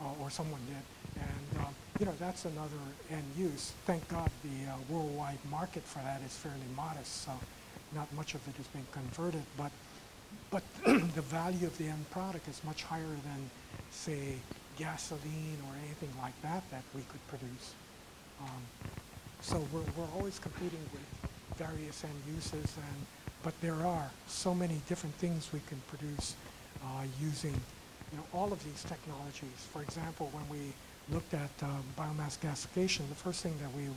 uh, or someone did, and um, you know that's another end use. Thank God the uh, worldwide market for that is fairly modest, so not much of it has been converted. But but the value of the end product is much higher than, say, gasoline or anything like that that we could produce. Um, so we're, we're always competing with various end uses, and but there are so many different things we can produce uh, using you know, all of these technologies. For example, when we looked at uh, biomass gasification, the first thing that we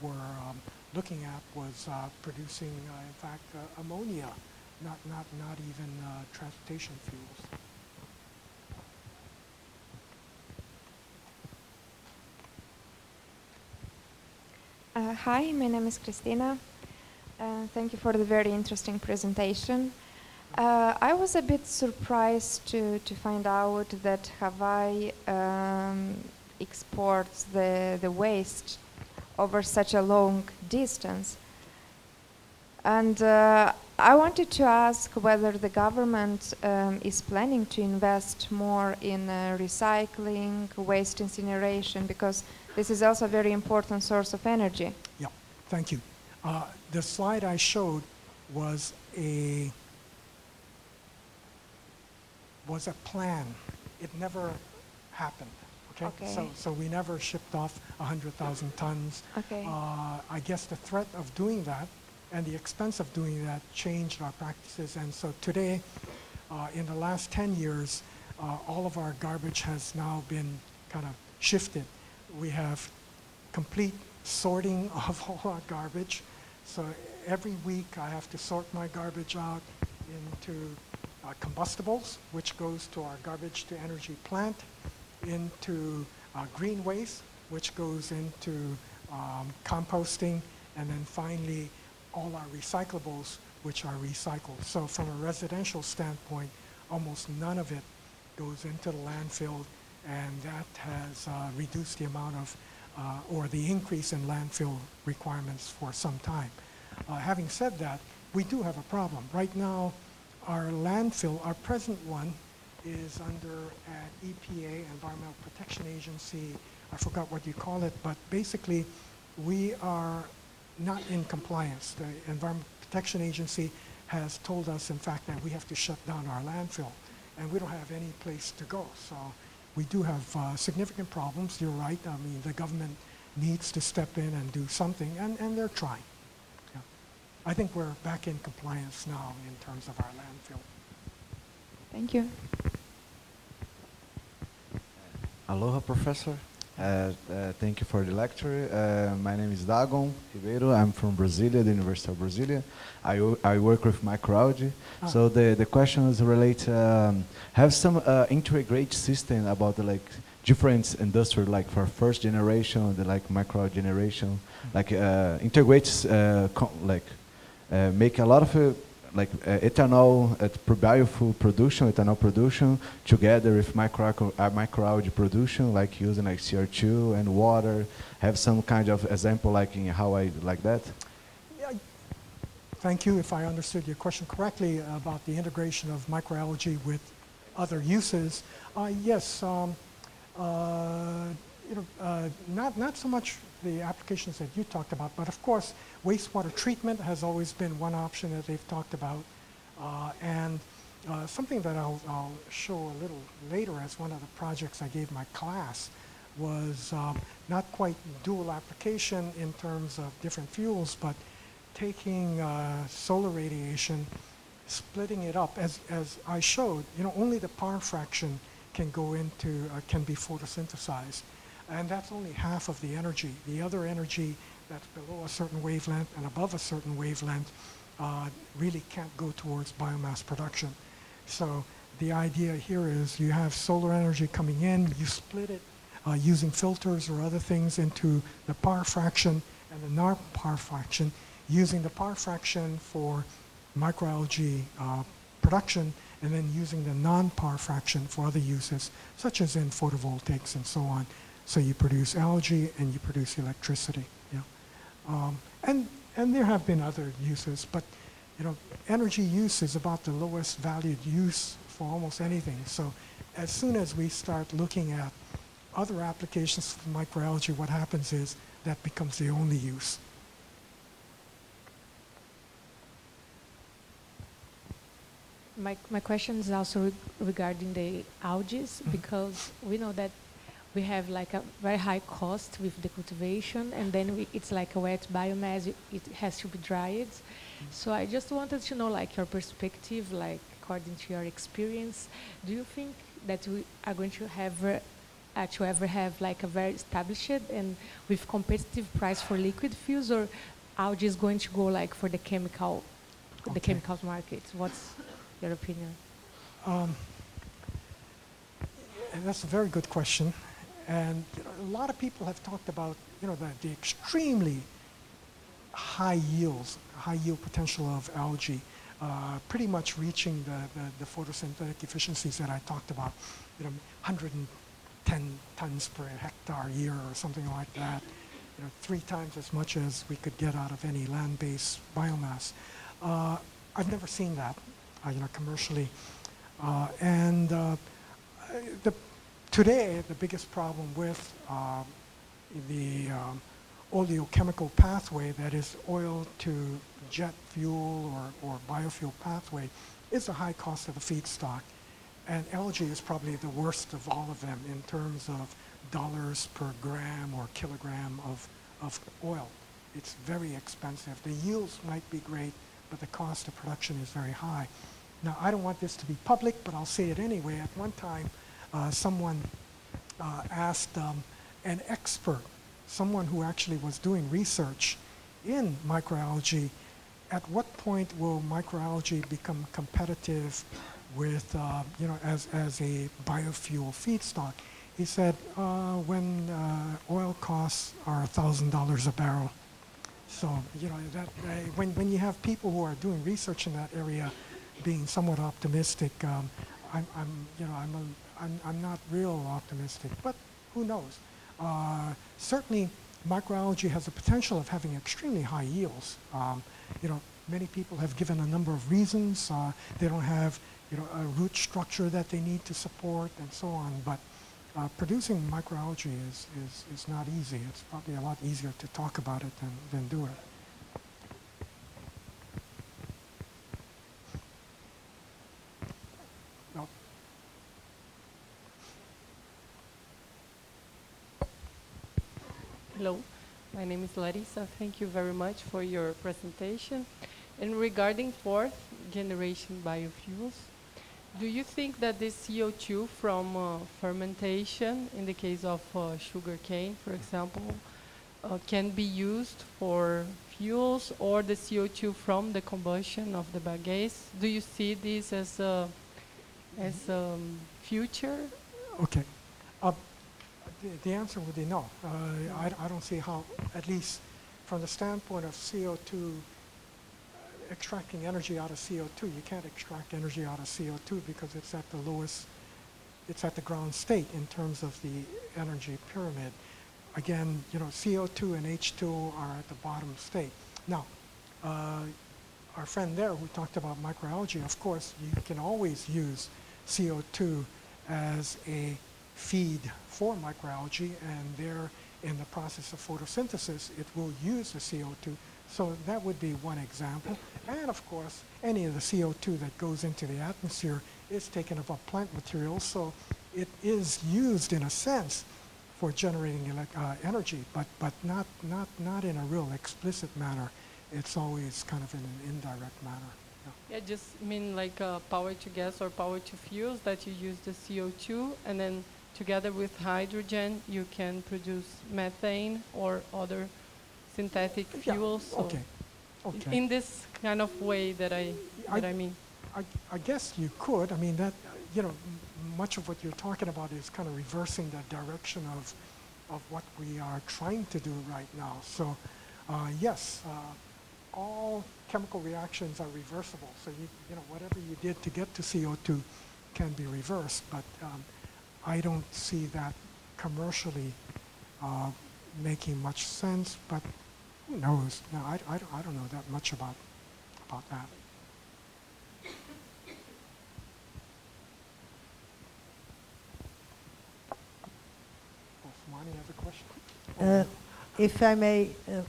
were um, looking at was uh, producing, uh, in fact, uh, ammonia, not, not, not even uh, transportation fuels. Uh, hi, my name is Christina. Uh, thank you for the very interesting presentation. Uh, I was a bit surprised to, to find out that Hawaii um, exports the, the waste over such a long distance. And uh, I wanted to ask whether the government um, is planning to invest more in uh, recycling, waste incineration, because this is also a very important source of energy. Thank you. Uh, the slide I showed was a was a plan. It never happened. Okay. Okay. So so we never shipped off 100,000 tons. Okay. Uh, I guess the threat of doing that and the expense of doing that changed our practices. And so today, uh, in the last 10 years, uh, all of our garbage has now been kind of shifted. We have complete sorting of all our garbage. So every week I have to sort my garbage out into uh, combustibles, which goes to our garbage to energy plant, into uh, green waste, which goes into um, composting, and then finally all our recyclables, which are recycled. So from a residential standpoint, almost none of it goes into the landfill, and that has uh, reduced the amount of, uh, or the increase in landfill requirements for some time. Uh, having said that, we do have a problem. Right now, our landfill, our present one, is under an EPA, Environmental Protection Agency, I forgot what you call it, but basically, we are not in compliance. The Environmental Protection Agency has told us, in fact, that we have to shut down our landfill, and we don't have any place to go. So we do have uh, significant problems. You're right. I mean, the government needs to step in and do something, and, and they're trying. Yeah. I think we're back in compliance now in terms of our landfill. Thank you. Aloha, Professor. Uh, uh, thank you for the lecture. Uh, my name is Dagon Ribeiro. I'm from Brasilia, the University of Brasilia. I, I work with microalgae. Ah. So the, the questions relate, um, have some uh, integrate system about the like different industry, like for first generation, the like microalgae generation, like uh, integrates, uh, like uh, make a lot of uh, like uh, ethanol at pro- biofuel production, ethanol production, together with micro uh, microalgae production, like using like CO2 and water. Have some kind of example like in Hawaii, like that. Yeah, Thank you. If I understood your question correctly about the integration of microalgae with other uses, uh, yes, um, uh, you know, uh, not, not so much the applications that you talked about, but of course, wastewater treatment has always been one option that they've talked about. Uh, and uh, something that I'll, I'll show a little later as one of the projects I gave my class was um, not quite dual application in terms of different fuels, but taking uh, solar radiation, splitting it up, as, as I showed, you know, only the par fraction can go into, uh, can be photosynthesized. And that's only half of the energy. The other energy that's below a certain wavelength and above a certain wavelength uh, really can't go towards biomass production. So the idea here is you have solar energy coming in, you split it uh, using filters or other things into the par fraction and the NARP par fraction, using the par fraction for microalgae uh, production and then using the non-par fraction for other uses, such as in photovoltaics and so on. So you produce algae and you produce electricity. Yeah. Um, and, and there have been other uses, but you know, energy use is about the lowest valued use for almost anything. So as soon as we start looking at other applications for microalgae, what happens is that becomes the only use. My, my question is also re- regarding the algae because we know that we have like a very high cost with the cultivation and then we, it's like a wet biomass, it, it has to be dried. So I just wanted to know like your perspective, like according to your experience, do you think that we are going to have uh, to ever have like a very established and with competitive price for liquid fuels or algae is going to go like for the chemical, the Okay. chemicals market? What's your opinion? Um, that's a very good question. And you know, a lot of people have talked about, you know, the, the extremely high yields, high yield potential of algae, uh, pretty much reaching the, the, the photosynthetic efficiencies that I talked about, you know, 110 tons per hectare year or something like that, you know, three times as much as we could get out of any land-based biomass. Uh, I've never seen that, uh, you know, commercially. Uh, and uh, the, today, the biggest problem with uh, the um, oleochemical pathway, that is oil to jet fuel or, or biofuel pathway, is the high cost of the feedstock. And algae is probably the worst of all of them in terms of dollars per gram or kilogram of, of oil. It's very expensive. The yields might be great, but the cost of production is very high. Now, I don't want this to be public, but I'll say it anyway. At one time, uh, someone uh, asked um, an expert, someone who actually was doing research in microalgae, at what point will microalgae become competitive with, uh, you know, as, as a biofuel feedstock? He said, uh, when uh, oil costs are $1,000 a barrel. So, you know, that, uh, when, when you have people who are doing research in that area being somewhat optimistic, um, I'm, I'm, you know, I'm, a, I'm, I'm not real optimistic, but who knows? Uh, certainly, microalgae has the potential of having extremely high yields. Um, you know, many people have given a number of reasons. Uh, they don't have, you know, a root structure that they need to support and so on, but uh, producing microalgae is, is, is not easy. It's probably a lot easier to talk about it than, than do it. Hello, my name is Larissa. Thank you very much for your presentation. And regarding fourth generation biofuels, Do you think that the CO2 from uh, fermentation, in the case of uh, sugar cane, for example, uh, can be used for fuels or the CO2 from the combustion of the bagasse? Do you see this as a as a um, future? Okay. Uh, the, the answer would be no. Uh, I, I don't see how, at least from the standpoint of CO2, uh, extracting energy out of CO2, you can't extract energy out of CO2 because it's at the lowest, it's at the ground state in terms of the energy pyramid. Again, you know, CO2 and H2 are at the bottom state. Now, uh, our friend there who talked about microalgae, of course, you can always use CO2 as a feed for microalgae, and there in the process of photosynthesis, it will use the CO2. So that would be one example. And of course, any of the CO2 that goes into the atmosphere is taken up by plant materials, so it is used in a sense for generating uh, energy, but, but not, not, not in a real explicit manner. It's always kind of in an indirect manner. Yeah. Yeah, just mean like uh, power to gas or power to fuels that you use the CO2 and then together with hydrogen you can produce methane or other synthetic Yeah, fuels. So Okay, okay. In this kind of way that I I- that I mean. I, I guess you could. I mean, that, you know, much of what you're talking about is kind of reversing the direction of, of what we are trying to do right now. So, uh, yes, uh, all chemical reactions are reversible. So, you, you know, whatever you did to get to CO2 can be reversed. But um, I don't see that commercially uh, making much sense. But who knows? No, I, I, don't, I don't know that much about, about that. Suani has a question. Uh, if I may uh,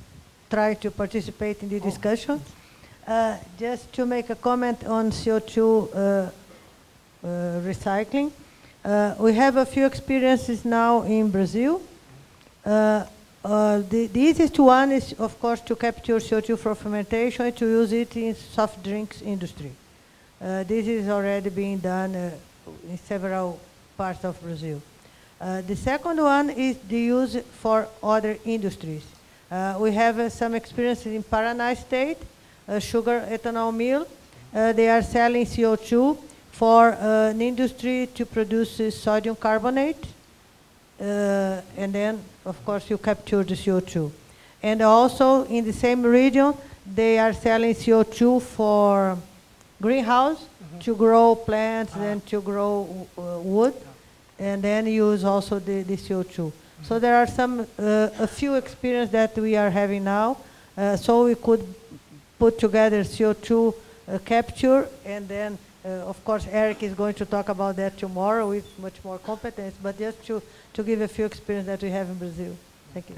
try to participate in the discussion. Uh, just to make a comment on CO2 uh, uh, recycling. Uh, we have a few experiences now in Brazil. Uh, uh, the, the easiest one is, of course, to capture CO2 from fermentation and to use it in soft drinks industry. Uh, this is already being done uh, in several parts of Brazil. Uh, the second one is the use for other industries. We have some experiences in Paraná state, sugar ethanol mill. They are selling CO2 for uh, an industry to produce sodium carbonate. Uh, and then, of course, you capture the CO2. And also in the same region, they are selling CO2 for greenhouse to grow plants and to grow uh, wood, and then use also the, the CO2. So there are some, uh, a few experience that we are having now, uh, so we could put together CO2 uh, capture, and then, of course, Eric is going to talk about that tomorrow with much more competence, but just to, to give a few experience that we have in Brazil. Thank you.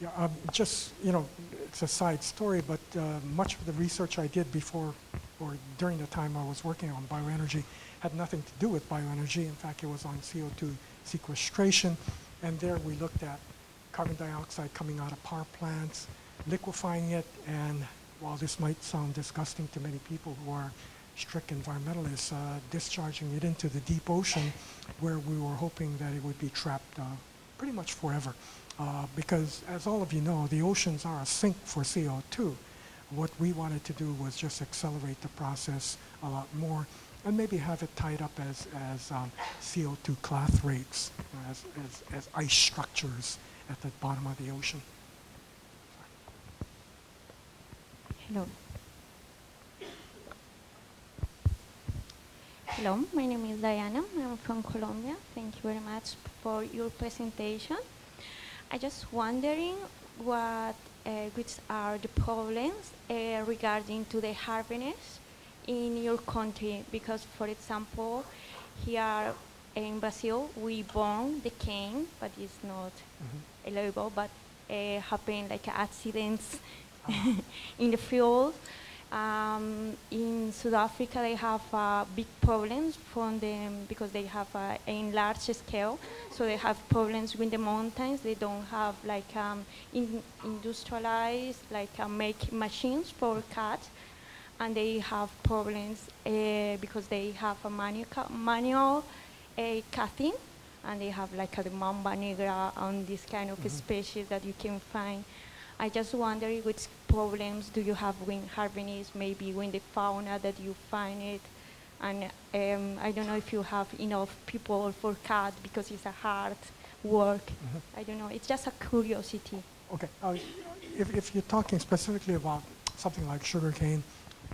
Yeah, um, just, you know, it's a side story, but uh, much of the research I did before or during the time I was working on bioenergy had nothing to do with bioenergy. In fact, it was on CO2 sequestration. And there we looked at carbon dioxide coming out of power plants, liquefying it, and while this might sound disgusting to many people who are strict environmentalists, uh, discharging it into the deep ocean where we were hoping that it would be trapped uh, pretty much forever. Uh, because as all of you know, the oceans are a sink for CO2. What we wanted to do was just accelerate the process a lot more and maybe have it tied up as, as um, CO2 clathrates, as, as, as ice structures at the bottom of the ocean. Hello. Hello, my name is Diana. I'm from Colombia. Thank you very much for your presentation. I just wondering what, uh, which are the problems uh, regarding to the hardiness in your country? Because, for example, here in Brazil, we burn the cane, but it's not illegal, but uh, happen like accidents in the field. Um, in South Africa, they have uh, big problems from them because they have uh, in large scale. So they have problems with the mountains. They don't have like um, in industrialized like uh, make machines for cut. and they have problems uh, because they have a manual, manual uh, cathing, and they have like a mamba negra and this kind of species that you can find. I just wonder which problems do you have when harvest, maybe when the fauna that you find it, and um, I don't know if you have enough people for cat because it's a hard work. I don't know. It's just a curiosity. Okay, uh, if, if you're talking specifically about something like sugarcane,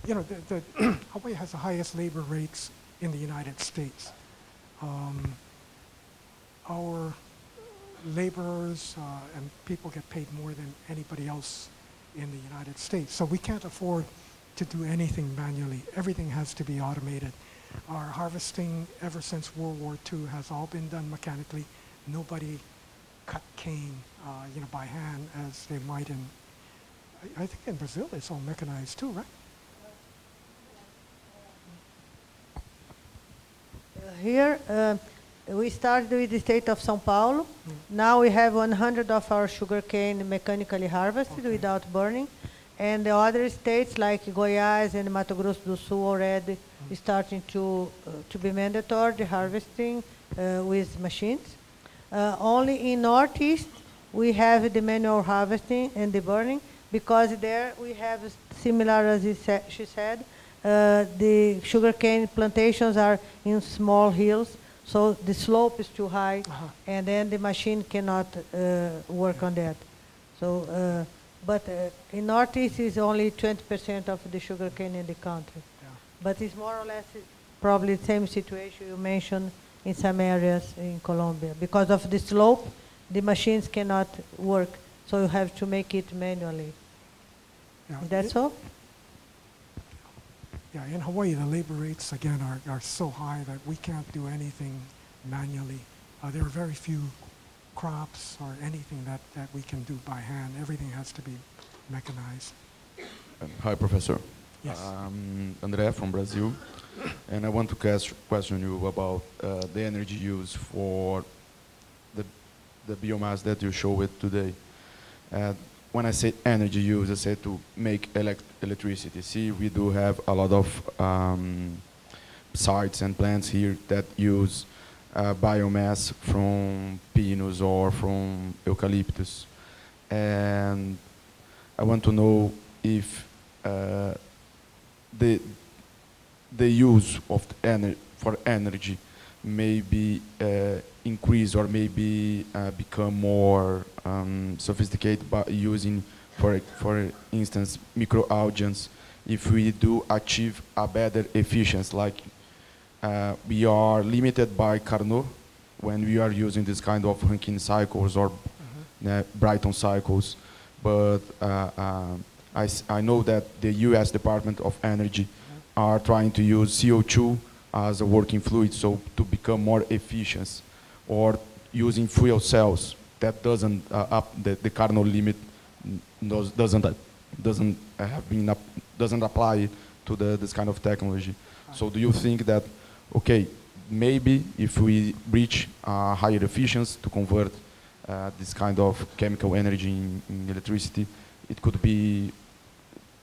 you know, the, the Hawaii has the highest labor rates in the United States. Um, our laborers uh, and people get paid more than anybody else in the United States. So we can't afford to do anything manually. Everything has to be automated. Our harvesting ever since World War II has all been done mechanically. Nobody cut cane, uh, you know, by hand as they might in, I, I think in Brazil it's all mechanized too, right? Here, uh, we started with the state of São Paulo. Now we have 100 of our sugarcane mechanically harvested Okay. without burning. And the other states like Goiás and Mato Grosso do Sul already starting to, uh, to be mandatory, the harvesting uh, with machines. Uh, only in Northeast, we have the manual harvesting and the burning because there we have similar as sa- she said, uh, the sugarcane plantations are in small hills, so the slope is too high, Uh-huh. and then the machine cannot uh, work on that. So, uh, but uh, in Northeast is only 20% of the sugarcane in the country. Yeah. But it's more or less uh, probably the same situation you mentioned in some areas in Colombia. Because of the slope, the machines cannot work, so you have to make it manually. Yeah. Is that so? Yeah, in Hawaii, the labor rates, again, are, are so high that we can't do anything manually. Uh, there are very few crops or anything that, that we can do by hand. Everything has to be mechanized. Um, Hi, Professor. Yes. I'm André from Brazil, and I want to cast, question you about uh, the energy used for the, the biomass that you show it today. Uh, when I say energy use, I say to make elect- electricity. See, we do have a lot of um, sites and plants here that use uh, biomass from pinus or from eucalyptus. And I want to know if uh, the the use of the ener- for energy maybe uh, increase or maybe uh, become more um, sophisticated by using, for for instance, microalgae. If we do achieve a better efficiency, like uh, we are limited by Carnot when we are using this kind of Rankine cycles or uh, Brayton cycles, but uh, um, I, s- I know that the U.S. Department of Energy are trying to use CO2 as a working fluid, so to become more efficient, or using fuel cells that doesn't uh, up the, the Carnot limit does, doesn't uh, doesn't uh, have been up, doesn't apply to the, this kind of technology. So do you think that okay, maybe if we reach uh, higher efficiency to convert uh, this kind of chemical energy in, in electricity, it could be,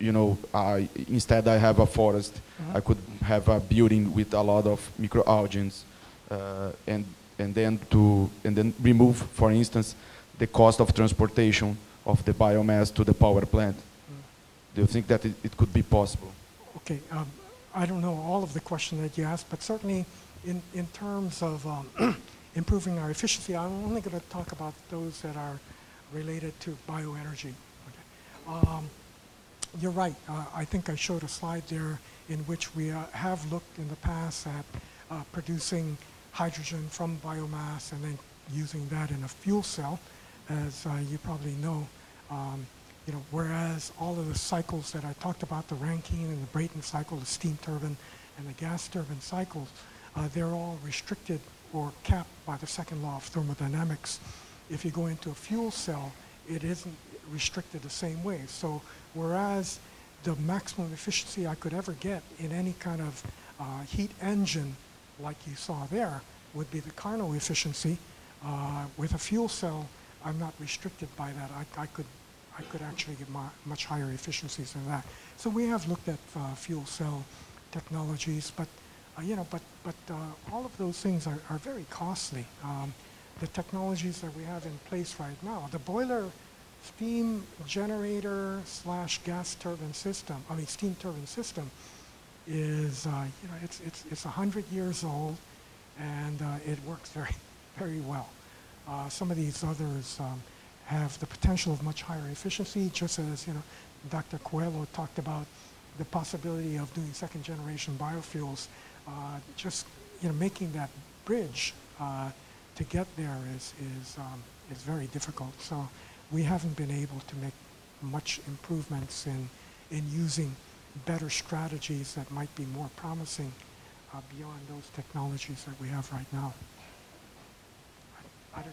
you know, I, instead I have a forest, I could have a building with a lot of microalgae, uh, and and then to and then remove, for instance, the cost of transportation of the biomass to the power plant. Do you think that it, it could be possible? Okay, um, I don't know all of the question that you asked, but certainly in, in terms of um, improving our efficiency, I'm only going to talk about those that are related to bioenergy. Okay. Um, you're right. Uh, I think I showed a slide there in which we uh, have looked in the past at uh, producing hydrogen from biomass and then using that in a fuel cell, as uh, you probably know. Um, you know, whereas all of the cycles that I talked about, the Rankine and the Brayton cycle, the steam turbine and the gas turbine cycles, uh, they're all restricted or capped by the second law of thermodynamics. If you go into a fuel cell, it isn't restricted the same way. So whereas the maximum efficiency I could ever get in any kind of uh, heat engine like you saw there would be the Carnot efficiency, uh, with a fuel cell, I'm not restricted by that. I, I could I could actually get mu- much higher efficiencies than that. So we have looked at uh, fuel cell technologies, but uh, you know, but but uh, all of those things are, are very costly. Um, the technologies that we have in place right now, the boiler steam generator slash gas turbine system, I mean steam turbine system, is uh, you know it's it's it's hundred years old, and uh, it works very very well. Uh, some of these others um, have the potential of much higher efficiency, just as you know, Dr. Coelho talked about the possibility of doing second generation biofuels. Uh, just you know, making that bridge uh, to get there is is um, is very difficult. So we haven't been able to make much improvements in in using better strategies that might be more promising uh, beyond those technologies that we have right now. I, I